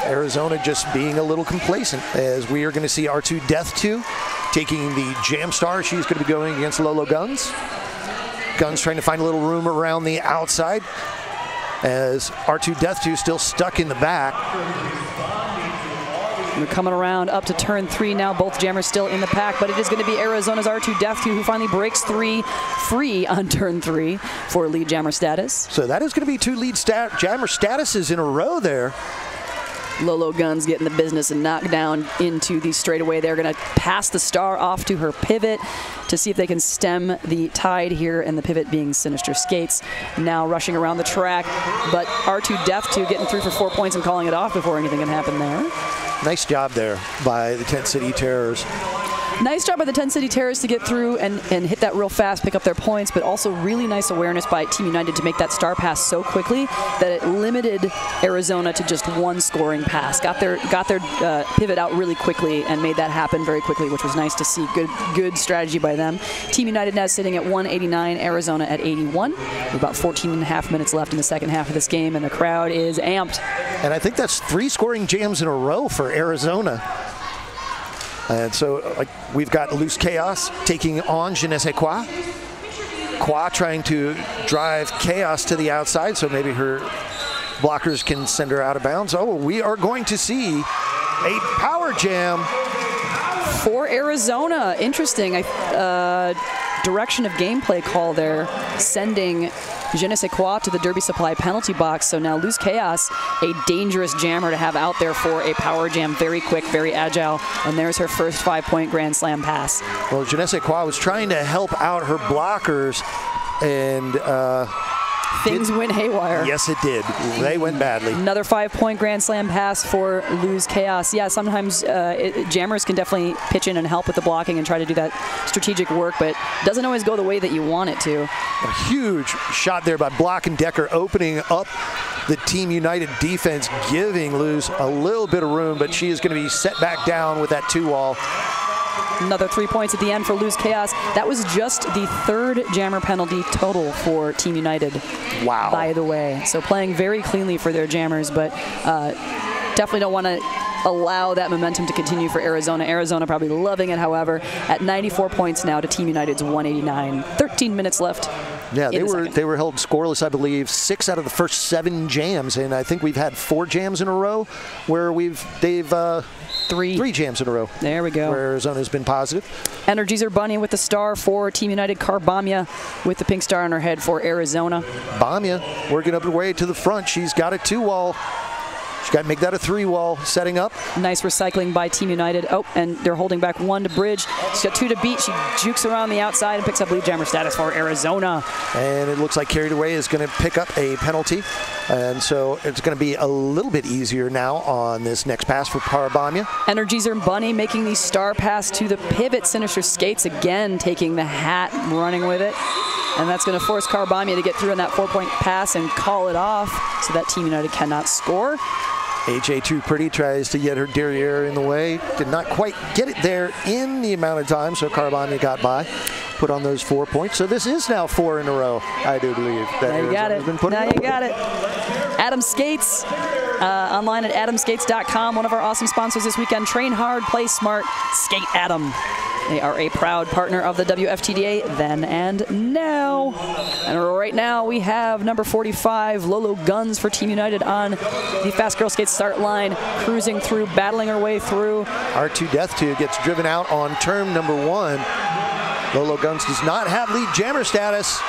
S4: Arizona just being a little complacent as we are going to see R2 Death 2 taking the Jam Star. She's going to be going against Lolo Guns. Guns trying to find a little room around the outside as R2 Death 2 still stuck in the back.
S3: We're coming around up to turn three now. Both jammers still in the pack, but it is going to be Arizona's R2 Death 2 who finally breaks three free on turn three for lead jammer status.
S4: So that is going to be two lead stat jammer statuses in a row there.
S3: Lolo Guns getting the business and knock down into the straightaway. They're going to pass the star off to her pivot to see if they can stem the tide here, and the pivot being Sinister Skates. Now rushing around the track, but R2 Death 2 getting through for four points and calling it off before anything can happen there.
S4: Nice job there by the Tent City Terrors.
S3: Nice job by the Tent City Terrors to get through and, and hit that real fast, pick up their points, but also really nice awareness by Team United to make that star pass so quickly that it limited Arizona to just one scoring pass. Got their got their uh, pivot out really quickly and made that happen very quickly, which was nice to see. Good good strategy by them. Team United now sitting at 189, Arizona at 81. With about 14 and a half minutes left in the second half of this game, and the crowd is amped.
S4: And I think that's three scoring jams in a row for Arizona. And so like, we've got Loose Chaos taking on Jeunesse Equa. Quoi trying to drive Chaos to the outside, so maybe her blockers can send her out of bounds. Oh, we are going to see a power jam
S3: for Arizona. Interesting. I, uh, direction of gameplay call there, sending Je ne sais quoi to the Derby Supply penalty box. So now Loose Chaos, a dangerous jammer to have out there for a power jam. Very quick, very agile. And there's her first five point Grand Slam pass.
S4: Well, Je ne sais quoi was trying to help out her blockers and. Uh,
S3: Things
S4: it,
S3: went haywire.
S4: Yes, it did. They went badly.
S3: Another five-point Grand Slam pass for Loose Chaos. Yeah, sometimes uh, it, jammers can definitely pitch in and help with the blocking and try to do that strategic work, but doesn't always go the way that you want it to.
S4: A huge shot there by Block and Decker, opening up the Team United defense, giving Loose a little bit of room, but she is going to be set back down with that two-wall.
S3: Another three points at the end for Loose Chaos. That was just the third jammer penalty total for Team United.
S4: Wow.
S3: By the way. So playing very cleanly for their jammers, but uh, definitely don't want to allow that momentum to continue for Arizona. Arizona probably loving it, however, at 94 points now to Team United's 189. 13 minutes left.
S4: Yeah, they
S3: the
S4: were
S3: second.
S4: they were held scoreless, I believe, six out of the first seven jams, and I think we've had four jams in a row where we've they've uh,
S3: three
S4: three jams in a row.
S3: There we go.
S4: Where Arizona's been positive.
S3: Energizer Bunny with the star for Team United. Carbamia with the pink star on her head for Arizona.
S4: Bamia working up her way to the front. She's got a two wall. She's got to make that a three wall setting up.
S3: Nice recycling by Team United. Oh, and they're holding back one to bridge. She's got two to beat. She jukes around the outside and picks up lead jammer status for Arizona.
S4: And it looks like Carried Away is going to pick up a penalty. And so it's going to be a little bit easier now on this next pass for Parabamia.
S3: Energizer Bunny making the star pass to the pivot. Sinister Skates again taking the hat, running with it. And that's going to force Carbamia to get through on that four-point pass and call it off so that Team United cannot score.
S4: AJ Too Pretty tries to get her derriere in the way. Did not quite get it there in the amount of time, so Carbamia got by. Put on those four points. So this is now four in a row, I do believe. That
S3: Now you got
S4: Arizona's
S3: it.
S4: Been
S3: Now
S4: up
S3: you got it. Atom Skates, uh, online at atomskates.com. One of our awesome sponsors this weekend. Train hard, play smart, skate Atom. They are a proud partner of the WFTDA then and now. And right now we have number 45, Lolo Guns for Team United on the Fast Girl Skate start line, cruising through, battling her way through.
S4: R2 Death 2 gets driven out on term number one. Lolo Guns does not have lead jammer status.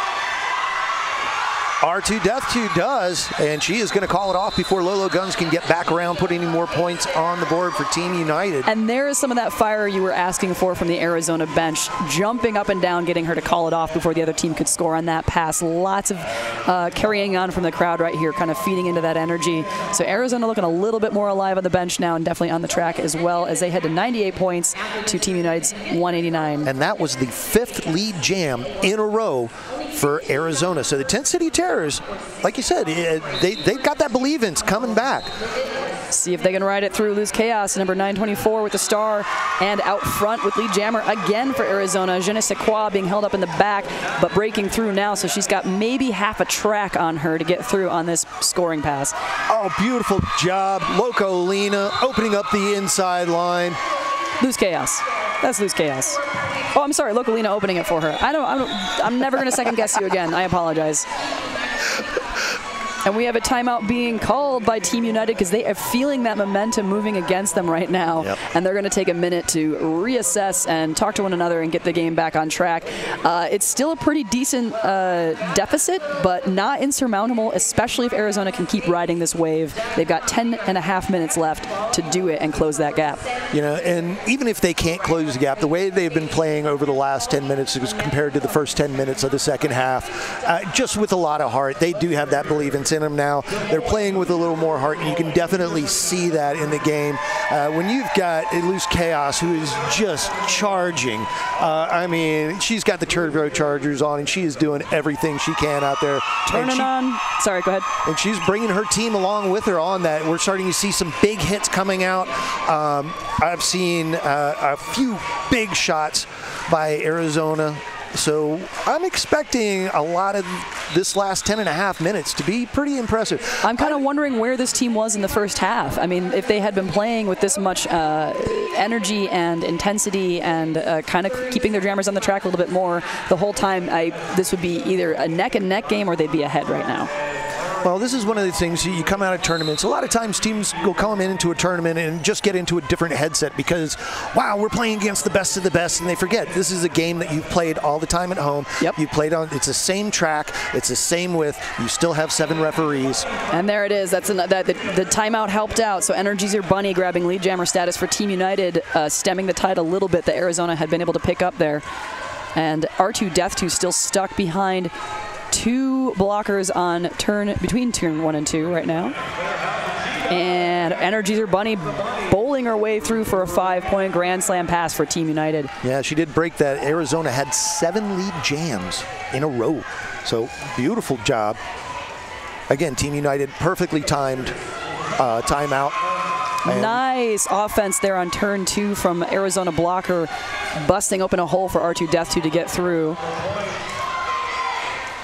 S4: R2 Death 2 does, and she is going to call it off before Lolo Guns can get back around, put any more points on the board for Team United.
S3: And there is some of that fire you were asking for from the Arizona bench, jumping up and down, getting her to call it off before the other team could score on that pass. Lots of uh, carrying on from the crowd right here, kind of feeding into that energy. So Arizona looking a little bit more alive on the bench now and definitely on the track as well as they head to 98 points to Team United's 189.
S4: And that was the fifth lead jam in a row for Arizona. So the Tent City Terrors, like you said, eh, they, they've got that believance coming back.
S3: See if they can ride it through. Loose Chaos, number 924 with the star, and out front with lead jammer again for Arizona. Je ne sais quoi being held up in the back, but breaking through now, so she's got maybe half a track on her to get through on this scoring pass.
S4: Oh, beautiful job. Loco Lena opening up the inside line.
S3: Loose Chaos. That's Loose Chaos. Oh, I'm sorry, Loco Lena opening it for her. I don't, I don't I'm never going to second guess you again. I apologize. And we have a timeout being called by Team United because they are feeling that momentum moving against them right now.
S4: Yep.
S3: And they're going to take a minute to reassess and talk to one another and get the game back on track. Uh, it's still a pretty decent uh, deficit, but not insurmountable, especially if Arizona can keep riding this wave. They've got 10 and a half minutes left to do it and close that gap.
S4: You know, and even if they can't close the gap, the way they've been playing over the last 10 minutes is compared to the first 10 minutes of the second half, uh, just with a lot of heart. They do have that belief in them now. They're playing with a little more heart, and you can definitely see that in the game. Uh, when you've got Loose Chaos who is just charging, uh, I mean, she's got the turbo chargers on, and she is doing everything she can out there.
S3: Turning
S4: she-
S3: on. Sorry, go ahead.
S4: and she's bringing her team along with her on that. We're starting to see some big hits coming out. Um, I've seen uh, a few big shots by Arizona. So I'm expecting a lot of this last 10 and a half minutes to be pretty impressive.
S3: I'm kind of wondering where this team was in the first half. I mean, if they had been playing with this much uh, energy and intensity and uh, kind of keeping their jammers on the track a little bit more the whole time, I this would be either a neck and neck game or they'd be ahead right now.
S4: Well, this is one of the things you come out of tournaments. A lot of times teams will come in into a tournament and just get into a different headset because, wow, we're playing against the best of the best, and they forget this is a game that you've played all the time at home.
S3: Yep.
S4: You played on. It's the same track. It's the same width. You still have seven referees.
S3: And there it is. That's an, that the, the timeout helped out. So Energizer Bunny grabbing lead jammer status for Team United, uh, stemming the tide a little bit that Arizona had been able to pick up there. And R2 Death 2 still stuck behind two blockers on turn between turn one and two right now. And Energizer Bunny bowling her way through for a five-point Grand Slam pass for Team United.
S4: Yeah, she did break that. Arizona had seven lead jams in a row. So beautiful job. Again, Team United perfectly timed uh, timeout. And
S3: Nice offense there on turn two from Arizona blocker, busting open a hole for R2 Death 2 to get through.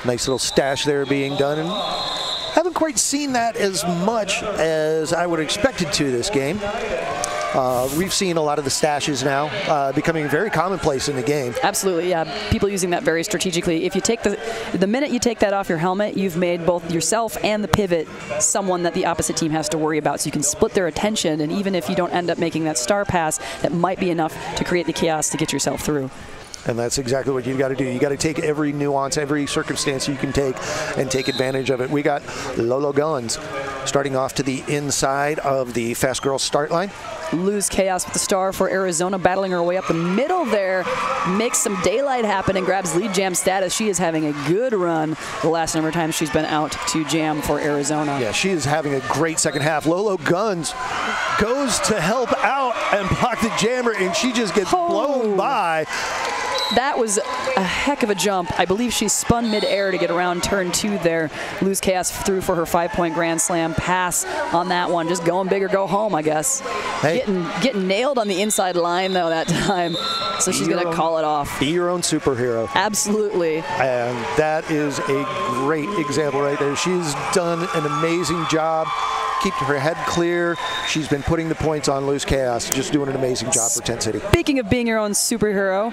S4: Nice little stash there being done. And haven't quite seen that as much as I would have expected to this game. Uh, we've seen a lot of the stashes now uh, becoming very commonplace in the game.
S3: Absolutely, yeah. People using that very strategically. If you take the the minute you take that off your helmet, you've made both yourself and the pivot someone that the opposite team has to worry about. So you can split their attention, and even if you don't end up making that star pass, that might be enough to create the chaos to get yourself through.
S4: And that's exactly what you've got to do. You got to take every nuance, every circumstance you can take, and take advantage of it. We got Lolo Guns starting off to the inside of the Fast Girl start line.
S3: Loose Chaos with the star for Arizona, battling her way up the middle there, makes some daylight happen and grabs lead jam status. She is having a good run the last number of times she's been out to jam for Arizona.
S4: Yeah, she is having a great second half. Lolo Guns goes to help out and block the jammer, and she just gets
S3: Oh.
S4: blown by.
S3: That was a heck of a jump. I believe she spun midair to get around turn two there. Loose Chaos through for her five point grand slam pass on that one. Just going big or go home, I guess.
S4: Hey.
S3: Getting getting nailed on the inside line though that time. So she's gonna call it off.
S4: Be your own superhero.
S3: Absolutely.
S4: And that is a great example right there. She's done an amazing job. Keep her head clear. She's been putting the points on Loose Chaos. Just doing an amazing job for Tent City.
S3: Speaking of being your own superhero,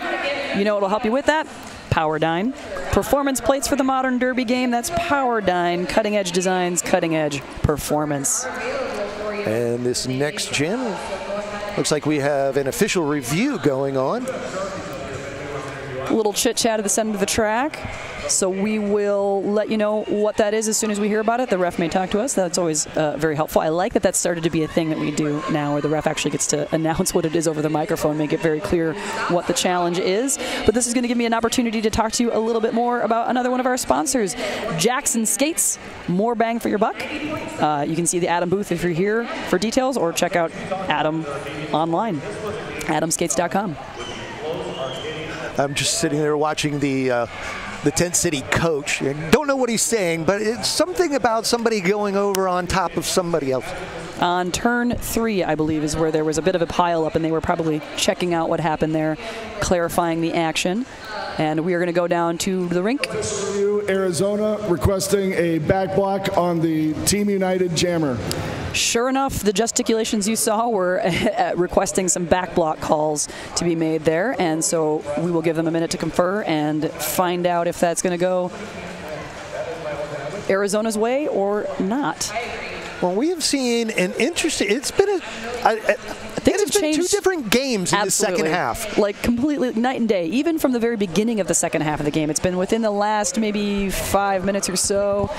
S3: you know what'll help you with that? Powerdyne. Performance plates for the modern derby game. That's Powerdyne. Cutting edge designs, cutting edge performance.
S4: And this next gym looks like we have an official review going on.
S3: A little chit chat at the center of the track. So we will let you know what that is as soon as we hear about it. The ref may talk to us. That's always uh, very helpful. I like that that started to be a thing that we do now, where the ref actually gets to announce what it is over the microphone, make it very clear what the challenge is. But this is going to give me an opportunity to talk to you a little bit more about another one of our sponsors, Jackson Skates. More bang for your buck. Uh, you can see the Atom booth if you're here for details, or check out Atom online, atomskates.com.
S4: I'm just sitting there watching the uh, the Tent City coach. I don't know what he's saying, but it's something about somebody going over on top of somebody else.
S3: On turn three, I believe, is where there was a bit of a pile up, and they were probably checking out what happened there, clarifying the action. And we are going to go down to the rink.
S5: Arizona requesting a back block on the Team United jammer.
S3: Sure enough, the gesticulations you saw were requesting some back block calls to be made there, and so we will give them a minute to confer and find out if that's going to go Arizona's way or not.
S4: Well, we have seen an interesting. It's been a. I, I,
S3: Things
S4: it's
S3: have
S4: been two different games in the second half.
S3: Like completely night and day. Even from the very beginning of the second half of the game, it's been within the last maybe five minutes or so,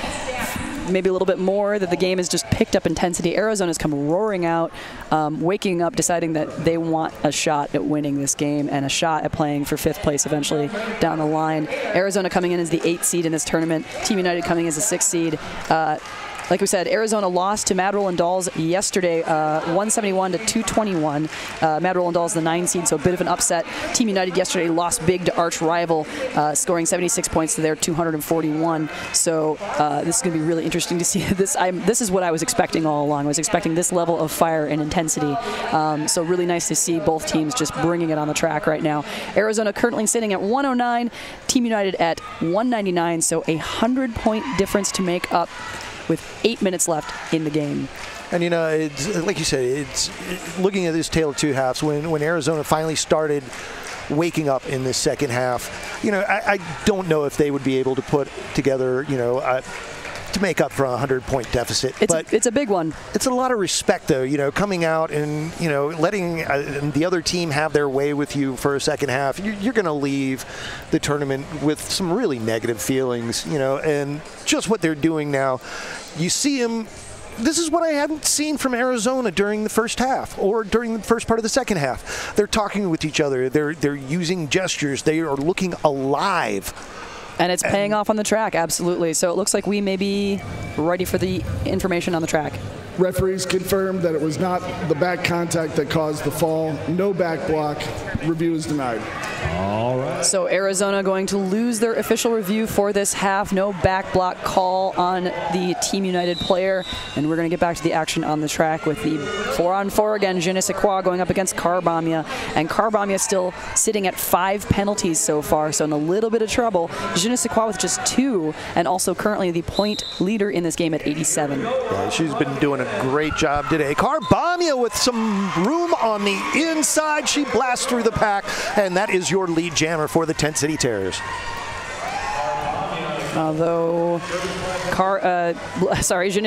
S3: maybe a little bit more, that the game has just picked up intensity. Arizona's come roaring out, um, waking up, deciding that they want a shot at winning this game and a shot at playing for fifth place eventually down the line. Arizona coming in as the eighth seed in this tournament. Team United coming as a sixth seed. Uh, like we said, Arizona lost to Mad Rollin' Dolls yesterday, uh, 171 to 221. Uh, Mad Rollin' Dolls the nine seed, so a bit of an upset. Team United yesterday lost big to arch rival, uh, scoring 76 points to their 241. So uh, this is going to be really interesting to see. This I'm, this is what I was expecting all along. I was expecting this level of fire and intensity. Um, so really nice to see both teams just bringing it on the track right now. Arizona currently sitting at 109, Team United at 199. So a hundred point difference to make up with eight minutes left in the game.
S4: And you know, it's like you said, it's looking at this tale of two halves. When when Arizona finally started waking up in the second half, you know, I, I don't know if they would be able to put together, you know, a, to make up for a 100 point deficit.
S3: It's,
S4: but
S3: it's a big one.
S4: It's a lot of respect, though, you know, coming out and, you know, letting uh, the other team have their way with you for a second half. You're, you're going to leave the tournament with some really negative feelings, you know, and just what they're doing now. You see them this is what I hadn't seen from Arizona during the first half or during the first part of the second half. They're talking with each other. They're they're using gestures. They are looking alive.
S3: And it's paying off on the track, absolutely. So it looks like we may be ready for the information on the track.
S5: Referees confirmed that it was not the back contact that caused the fall. No back block. Review is denied.
S7: All right.
S3: So Arizona going to lose their official review for this half. No back block call on the Team United player. And we're going to get back to the action on the track with the four on four again. Je going up against Carbamia. And Carbamia still sitting at five penalties so far, so in a little bit of trouble. Je with just two, and also currently the point leader in this game at 87.
S4: Yeah, she's been doing a great job today. Carbamia with some room on the inside. She blasts through the pack, and that is your lead jammer for the Tent City Terrors.
S3: Although, Car, uh, sorry, Je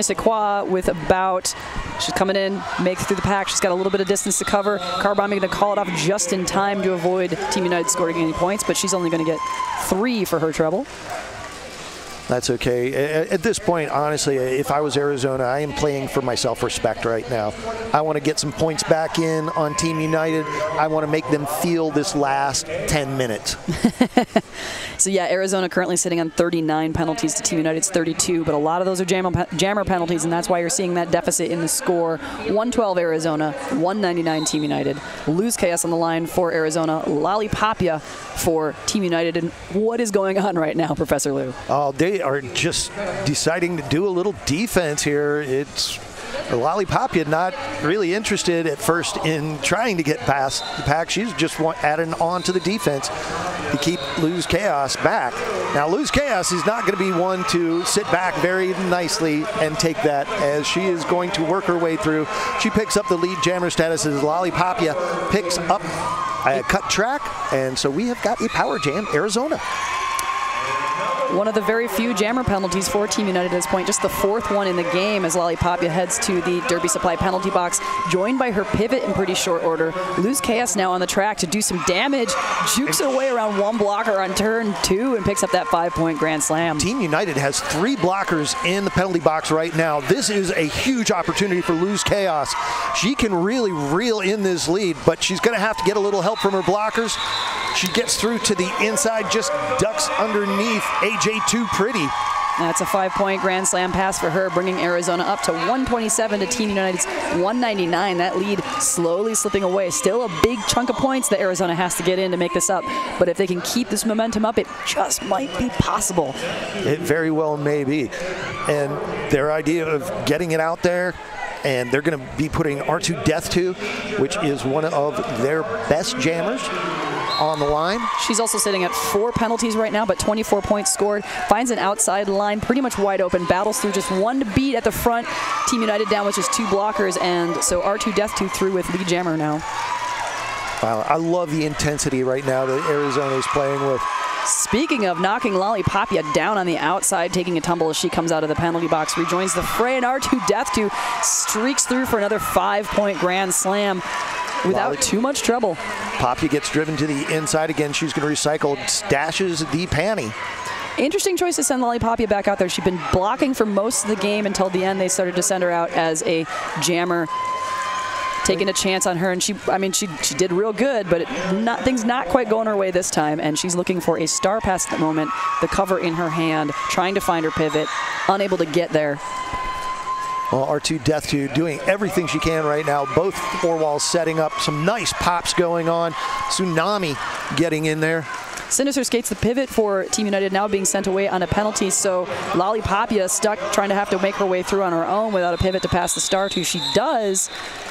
S3: with about, she's coming in, makes through the pack. She's got a little bit of distance to cover. Carbamia going to call it off just in time to avoid Team United scoring any points, but she's only going to get three for her trouble.
S4: That's okay. At this point, honestly, if I was Arizona, I am playing for my self-respect right now. I want to get some points back in on Team United. I want to make them feel this last 10 minutes.
S3: so yeah, Arizona currently sitting on 39 penalties to Team United's 32, but a lot of those are jammer, jammer penalties, and that's why you're seeing that deficit in the score. 112 Arizona, 199 Team United. Loose Chaos on the line for Arizona. Lollipopia for Team United. And what is going on right now, Professor Lou?
S4: Oh, they are just deciding to do a little defense here. It's Lollipopia not really interested at first in trying to get past the pack. She's just want, adding on to the defense to keep Loose Chaos back. Now, Loose Chaos is not going to be one to sit back very nicely and take that as she is going to work her way through. She picks up the lead jammer status as Lollipopia picks up a cut track, and so we have got a power jam Arizona
S3: one of the very few jammer penalties for Team United at this point, just the fourth one in the game as Lollipopia heads to the Derby Supply penalty box, joined by her pivot in pretty short order. Loose Chaos now on the track to do some damage, jukes her way around one blocker on turn two and picks up that five-point grand slam.
S4: Team United has three blockers in the penalty box right now. This is a huge opportunity for Loose Chaos. She can really reel in this lead, but she's going to have to get a little help from her blockers. She gets through to the inside, just ducks underneath AJ Too Pretty.
S3: That's a five-point grand slam pass for her, bringing Arizona up to 127 to Team United's 199. That lead slowly slipping away. Still a big chunk of points that Arizona has to get in to make this up. But if they can keep this momentum up, it just might be possible.
S4: It very well may be. And their idea of getting it out there and they're going to be putting R2 Death 2, which is one of their best jammers on the line.
S3: She's also sitting at four penalties right now, but 24 points scored. Finds an outside line, pretty much wide open. Battles through just one beat at the front. Team United down with just two blockers, and so R2 Death 2 through with Lee Jammer now.
S4: Wow, I love the intensity right now that Arizona is playing with.
S3: Speaking of knocking Lollipopia down on the outside, taking a tumble as she comes out of the penalty box, rejoins the fray, and R2 Death 2 streaks through for another five-point grand slam without Lolly. too much trouble.
S4: Poppy gets driven to the inside again. She's going to recycle, stashes the panty.
S3: Interesting choice to send Lollipopia back out there. She'd been blocking for most of the game until the end. They started to send her out as a jammer taking a chance on her, and she, I mean, she she did real good, but it, not, things not quite going her way this time, and she's looking for a star pass at the moment, the cover in her hand, trying to find her pivot, unable to get there.
S4: Well, R2 Death 2 doing everything she can right now. Both four walls setting up. Some nice pops going on. Tsunami getting in there.
S3: Sinister skates the pivot for Team United now being sent away on a penalty. So Lollipopia stuck trying to have to make her way through on her own without a pivot to pass the star to. She does,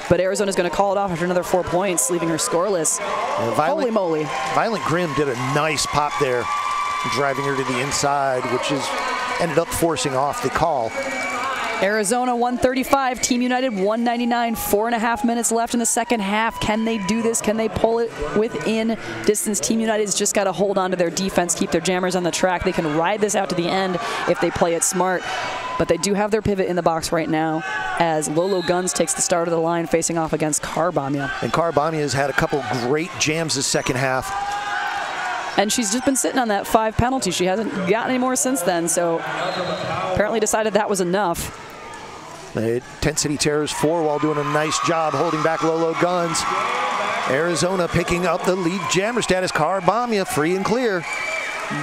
S3: but Arizona's going to call it off after another four points, leaving her scoreless. Yeah, Violent, Holy moly.
S4: Violent Grim did a nice pop there, driving her to the inside, which is ended up forcing off the call.
S3: Arizona 135, Team United 199. Four and a half minutes left in the second half. Can they do this? Can they pull it within distance? Team United's just got to hold on to their defense, keep their jammers on the track. They can ride this out to the end if they play it smart. But they do have their pivot in the box right now as Lolo Guns takes the start of the line facing off against Carbamia.
S4: And Carbamia has had a couple great jams this second half.
S3: And she's just been sitting on that five penalty. She hasn't gotten any more since then, so apparently decided that was enough.
S4: The Tent City Terrors four while doing a nice job holding back Lolo Guns. Arizona picking up the lead jammer status. Carbamia free and clear.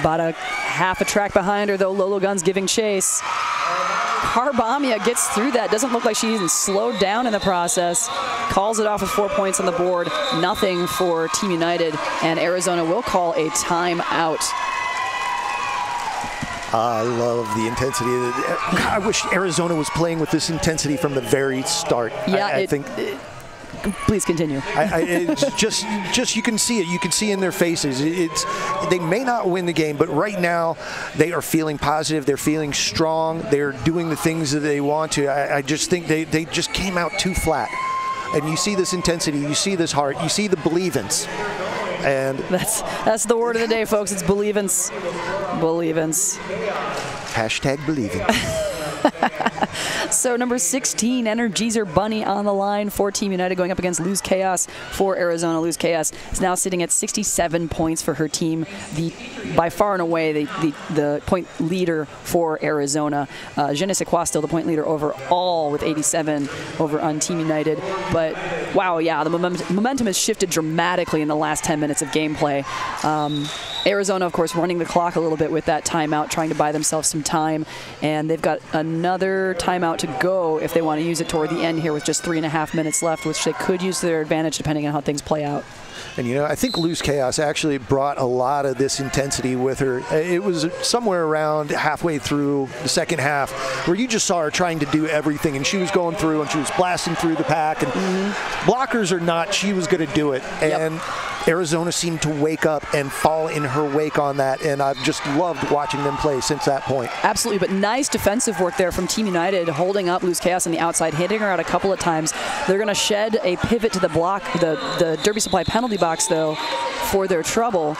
S3: About a half a track behind her, though. Lolo Guns giving chase. Carbamia gets through that. Doesn't look like she even slowed down in the process. Calls it off with four points on the board. Nothing for Team United. And Arizona will call a timeout.
S4: I love the intensity. I wish Arizona was playing with this intensity from the very start.
S3: Yeah,
S4: I, I
S3: it,
S4: think.
S3: It, please continue.
S4: I, I, it's just, just you can see it. You can see in their faces. It's they may not win the game, but right now they are feeling positive. They're feeling strong. They're doing the things that they want to. I, I just think they, they just came out too flat. And you see this intensity. You see this heart. You see the believance. And
S3: that's that's the word of the day, folks. It's believance. Believance.
S4: Hashtag believing.
S3: so number 16, Energizer Bunny on the line for Team United going up against Loose Chaos for Arizona. Loose Chaos is now sitting at 67 points for her team. The by far and away the, the, the point leader for Arizona. Uh, Je still the point leader overall with 87 over on Team United. But wow, yeah, the momentum, momentum has shifted dramatically in the last 10 minutes of gameplay. Um, Arizona, of course, running the clock a little bit with that timeout, trying to buy themselves some time. And they've got another timeout to go if they want to use it toward the end here with just three and a half minutes left, which they could use to their advantage depending on how things play out.
S4: And you know, I think Loose Chaos actually brought a lot of this intensity with her. It was somewhere around halfway through the second half where you just saw her trying to do everything, and she was going through and she was blasting through the pack. And mm-hmm. blockers or not, she was going to do it. And yep. Arizona seemed to wake up and fall in her wake on that, and I've just loved watching them play since that point.
S3: Absolutely, but nice defensive work there from Team United, holding up Loose Chaos on the outside, hitting her out a couple of times. They're going to shed a pivot to the block, the, the Derby Supply penalty box, though, for their trouble.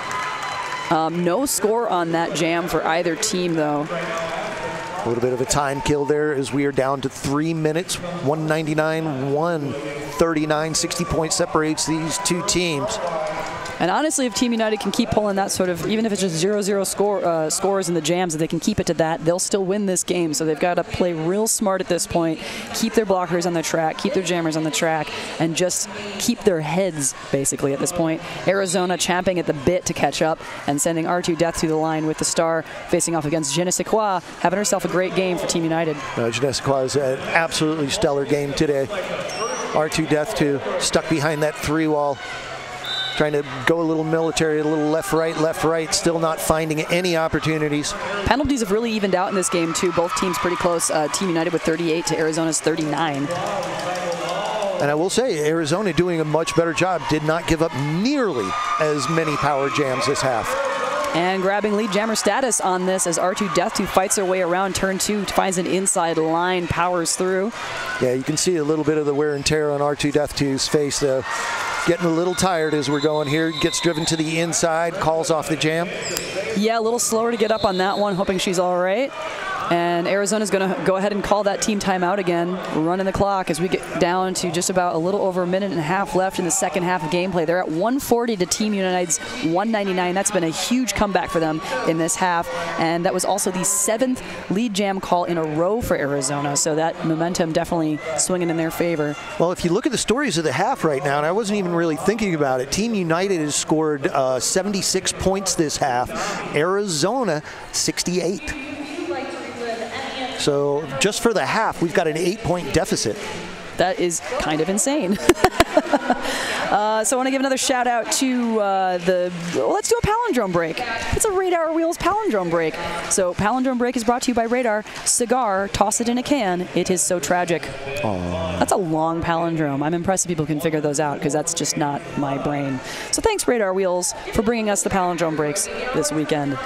S3: Um, no score on that jam for either team, though.
S4: A little bit of a time kill there as we are down to three minutes, 199, 139, 60 points separates these two teams.
S3: And honestly, if Team United can keep pulling that sort of, even if it's just 0-0 score, uh, scores in the jams, if they can keep it to that, they'll still win this game. So they've got to play real smart at this point, keep their blockers on the track, keep their jammers on the track, and just keep their heads, basically, at this point. Arizona champing at the bit to catch up and sending R2 Death to the line with the star facing off against Je having herself a great game for Team United.
S4: Uh, Je is an absolutely stellar game today. R2 Death 2 stuck behind that three wall trying to go a little military, a little left, right, left, right, still not finding any opportunities.
S3: Penalties have really evened out in this game, too. Both teams pretty close. Uh, Team United with 38 to Arizona's 39.
S4: And I will say, Arizona doing a much better job, did not give up nearly as many power jams this half.
S3: And grabbing lead jammer status on this as R2 Death 2 fights their way around turn 2, finds an inside line, powers through.
S4: Yeah, you can see a little bit of the wear and tear on R2 Death 2's face, though getting a little tired as we're going here. Gets driven to the inside, calls off the jam.
S3: Yeah, a little slower to get up on that one, hoping she's all right. And Arizona's going to go ahead and call that team timeout again, running the clock as we get down to just about a little over a minute and a half left in the second half of gameplay. They're at 140 to Team United's 199. That's been a huge comeback for them in this half. And that was also the seventh lead jam call in a row for Arizona. So that momentum definitely swinging in their favor.
S4: Well, if you look at the stories of the half right now, and I wasn't even really thinking about it, Team United has scored uh, 76 points this half, Arizona 68. So just for the half, we've got an eight-point deficit.
S3: That is kind of insane. uh, so I want to give another shout out to uh, the. Well, let's do a palindrome break. It's a Radar Wheels palindrome break. So palindrome break is brought to you by Radar. Cigar, toss it in a can. It is so tragic.
S4: Aww.
S3: That's a long palindrome. I'm impressed people can figure those out because that's just not my brain. So thanks Radar Wheels for bringing us the palindrome breaks this weekend.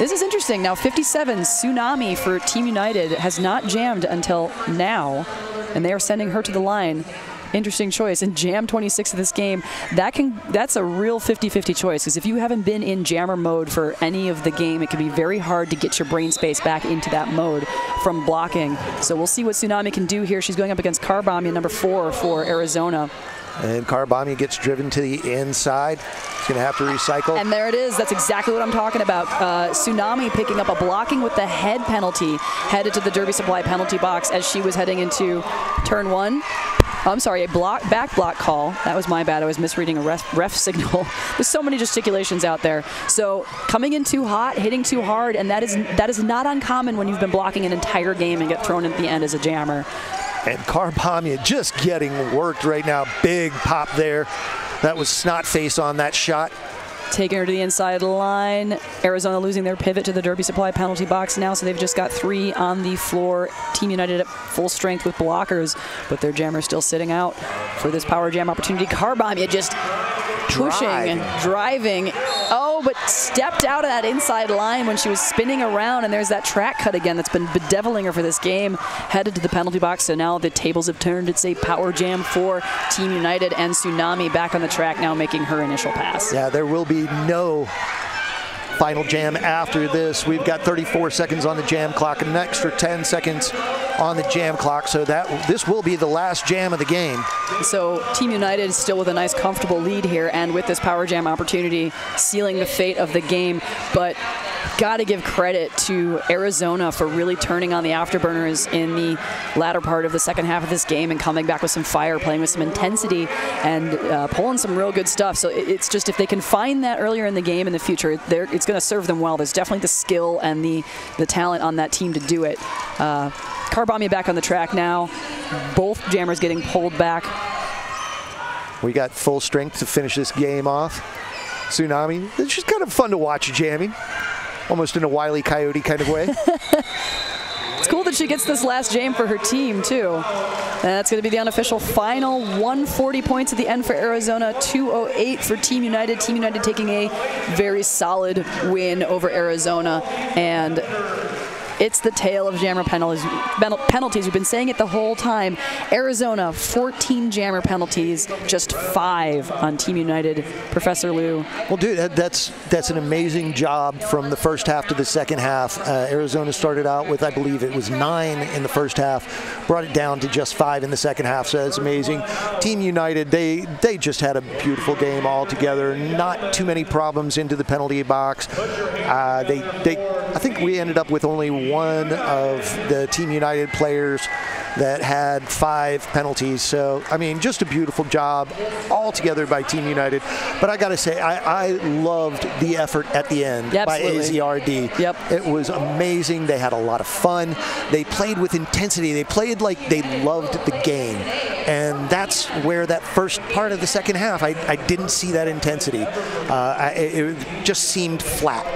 S3: This is interesting. Now, 57, Tsunami for Team United has not jammed until now, and they are sending her to the line. interesting choice. And Jam 26 of this game, that can that's a real 50-50 choice because if you haven't been in jammer mode for any of the game, it can be very hard to get your brain space back into that mode from blocking. So we'll see what Tsunami can do here. She's going up against Carbomb, number four for Arizona.
S4: And Carbomia gets driven to the inside. He's going to have to recycle.
S3: And there it is. That's exactly what I'm talking about. Uh, Tsunami picking up a blocking with the head penalty, headed to the Derby Supply penalty box as she was heading into turn one. Oh, I'm sorry, a block back block call. That was my bad. I was misreading a ref, ref signal. There's so many gesticulations out there. So coming in too hot, hitting too hard, and that is that is not uncommon when you've been blocking an entire game and get thrown at the end as a jammer.
S4: And Carbomia just getting worked right now. Big pop there. That was snot face on that shot.
S3: Taking her to the inside line. Arizona losing their pivot to the Derby Supply penalty box now, so they've just got three on the floor. Team United at full strength with blockers, but their jammer still sitting out for this power jam opportunity. Carbomia just pushing and driving. Oh, but stepped out of that inside line when she was spinning around, and there's that track cut again that's been bedeviling her for this game. Headed to the penalty box, so now the tables have turned. It's a power jam for Team United, and Tsunami back on the track now making her initial pass.
S4: Yeah, there will be no final jam after this. We've got 34 seconds on the jam clock and an extra 10 seconds on the jam clock. So that this will be the last jam of the game.
S3: So Team United is still with a nice comfortable lead here and with this power jam opportunity sealing the fate of the game. But got to give credit to Arizona for really turning on the afterburners in the latter part of the second half of this game and coming back with some fire, playing with some intensity, and uh, pulling some real good stuff. So it's just if they can find that earlier in the game in the future, it's going to serve them well. There's definitely the skill and the, the talent on that team to do it. Uh, Carbomia back on the track now. Both jammers getting pulled back.
S4: We got full strength to finish this game off. Tsunami. It's just kind of fun to watch jamming almost in a wily coyote kind of way.
S3: It's cool that she gets this last jam for her team, too. That's going to be the unofficial final 140 points at the end for Arizona, 208 for Team United. Team United taking a very solid win over Arizona. And it's the tale of jammer penalties. Penalties. We've been saying it the whole time. Arizona, 14 jammer penalties, just five on Team United. Professor Lou.
S4: Well, dude, that's that's an amazing job from the first half to the second half. Uh, Arizona started out with, I believe, it was nine in the first half, brought it down to just five in the second half. So that's amazing. Team United, they they just had a beautiful game all together. Not too many problems into the penalty box. Uh, they they I think we ended up with only one of the Team United players that had five penalties. So, I mean, just a beautiful job altogether by Team United. But I got to say, I, I, loved the effort at the end
S3: yeah,
S4: by AZRD.
S3: Yep.
S4: It was amazing. They had a lot of fun. They played with intensity. They played like they loved the game. And that's where that first part of the second half, I, I didn't see that intensity. Uh, I, it just seemed flat.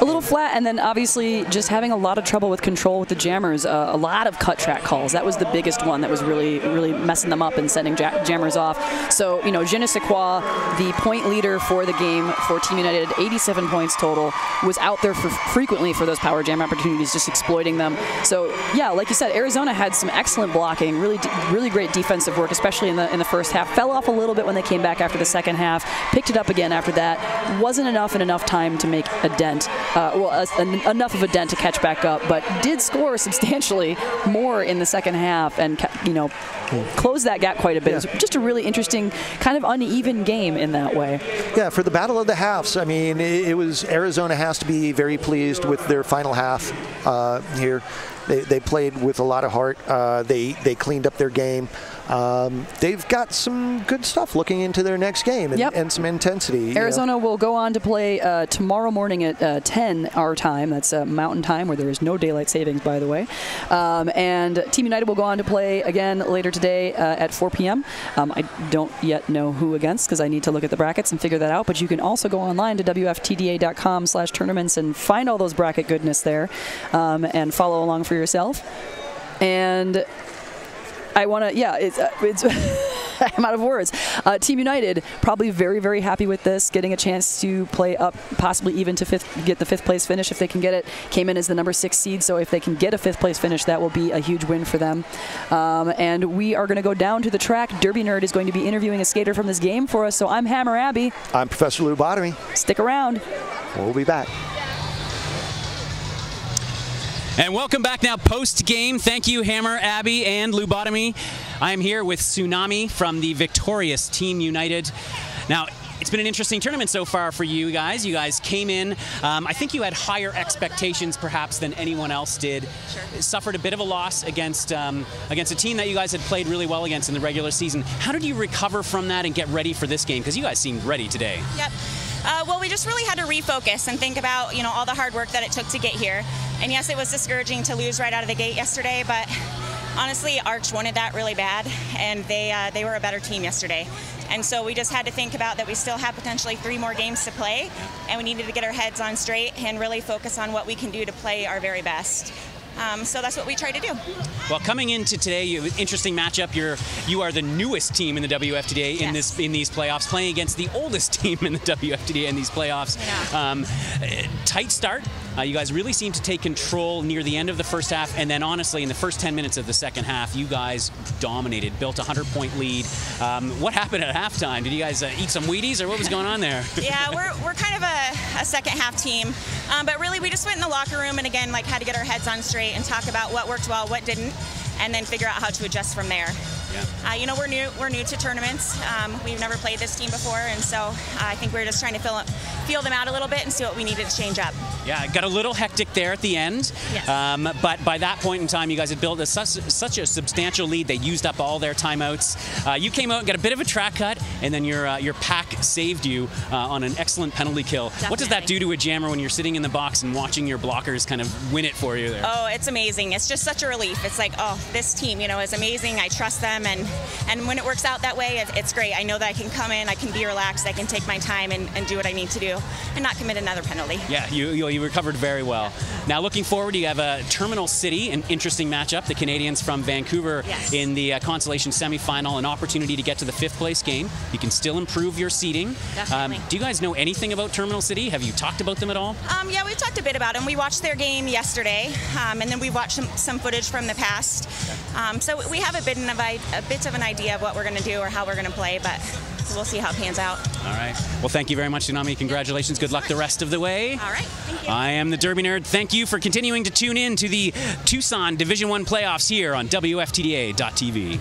S3: A little flat, and then obviously just having a lot of trouble with control with the jammers. Uh, a lot of cut track calls. That was the biggest one that was really, really messing them up and sending jammers off. So, you know, ne the point leader for the game for Team United, 87 points total, was out there for frequently for those power jam opportunities, just exploiting them. So, yeah, like you said, Arizona had some excellent blocking, really, really great defensive work, especially in the in the first half. Fell off a little bit when they came back after the second half. Picked it up again after that. Wasn't enough in enough time to make a dent. Uh, well, a, enough of a dent to catch back up, but did score substantially more in the second half and you know close that gap quite a bit. Yeah. It was just a really interesting, kind of uneven game in that way.
S4: Yeah, for the battle of the halves, I mean, it, it was Arizona has to be very pleased with their final half uh, here. They, they played with a lot of heart. Uh, they they cleaned up their game um, they've got some good stuff looking into their next game and,
S3: yep.
S4: and some intensity.
S3: Arizona know. will go on to play uh, tomorrow morning at uh, 10 our time. That's uh, Mountain Time, where there is no daylight savings, by the way. Um, and Team United will go on to play again later today uh, at 4 p.m. Um, I don't yet know who against because I need to look at the brackets and figure that out. But you can also go online to wftda.com/tournaments and find all those bracket goodness there, um, and follow along for yourself. And I want to, yeah, it's, uh, it's I'm out of words. Uh, Team United probably very, very happy with this, getting a chance to play up, possibly even to fifth, get the fifth place finish if they can get it. Came in as the number six seed, so if they can get a fifth place finish, that will be a huge win for them. Um, and we are going to go down to the track. Derby Nerd is going to be interviewing a skater from this game for us. So I'm Hammer Abby.
S4: I'm Professor Lou Bottomy.
S3: Stick around.
S4: We'll be back.
S2: And welcome back now post game. Thank you, Hammer, Abby, and Lubotomy. I am here with Tsunami from the victorious Team United. Now, it's been an interesting tournament so far for you guys. You guys came in. Um, I think you had higher expectations, perhaps, than anyone else did. Sure. Suffered a bit of a loss against um, against a team that you guys had played really well against in the regular season. How did you recover from that and get ready for this game? Because you guys seemed ready today.
S7: Yep. Uh, well, we just really had to refocus and think about you know all the hard work that it took to get here. And yes, it was discouraging to lose right out of the gate yesterday, but honestly, Arch wanted that really bad, and they uh, they were a better team yesterday. And so we just had to think about that we still have potentially three more games to play, and we needed to get our heads on straight and really focus on what we can do to play our very best. Um, so that's what we try to do.
S2: Well, coming into today, you, interesting matchup. You're you are the newest team in the WFTDA in this in these playoffs, playing against the oldest team in the WFTDA in these playoffs.
S7: Yeah. Um,
S2: tight start. Uh, you guys really seem to take control near the end of the first half, and then honestly, in the first 10 minutes of the second half, you guys dominated, built a 100-point lead. Um, what happened at halftime? Did you guys uh, eat some Wheaties, or what was going on there?
S7: yeah, we're, we're kind of a, a second half team, um, but really we just went in the locker room and again like had to get our heads on straight and talk about what worked well, what didn't, and then figure out how to adjust from there. Yeah. Uh, you know, we're new. We're new to tournaments. Um, we've never played this team before, and so uh, I think we're just trying to feel, feel them out a little bit and see what we needed to change up.
S2: Yeah, got a little hectic there at the end.
S7: Yes.
S2: Um, but by that point in time, you guys had built a, such, such, a substantial lead. They used up all their timeouts. Uh, you came out and got a bit of a track cut, and then your uh, your pack saved you uh, on an excellent penalty kill.
S7: Definitely.
S2: What does that do to a jammer when you're sitting in the box and watching your blockers kind of win it for you there?
S7: Oh, it's amazing. It's just such a relief. It's like, oh, this team, you know, is amazing. I trust them, and and when it works out that way, it's great. I know that I can come in, I can be relaxed, I can take my time and, and do what I need to do and not commit another penalty.
S2: Yeah, you, you, you recovered very well. Now, looking forward, you have a Terminal City, an interesting matchup. The Canadians from Vancouver
S7: yes.
S2: in the uh, consolation semifinal, an opportunity to get to the fifth place game. You can still improve your seeding.
S7: Definitely.
S2: Um, do you guys know anything about Terminal City? Have you talked about them at all?
S7: Um, yeah, we've talked a bit about them. We watched their game yesterday, um, and then we watched some, some, footage from the past. Um, so we have a bit, of, a bit of an idea of what we're going to do or how we're going to play, but we'll see how it pans out.
S2: All right. Well, thank you very much, Tsunami. Congratulations. Good luck the rest of the way.
S7: All right. Thank you.
S2: I am the Derby Nerd. Thank you for continuing to tune in to the Tucson Division One playoffs here on WFTDA.tv.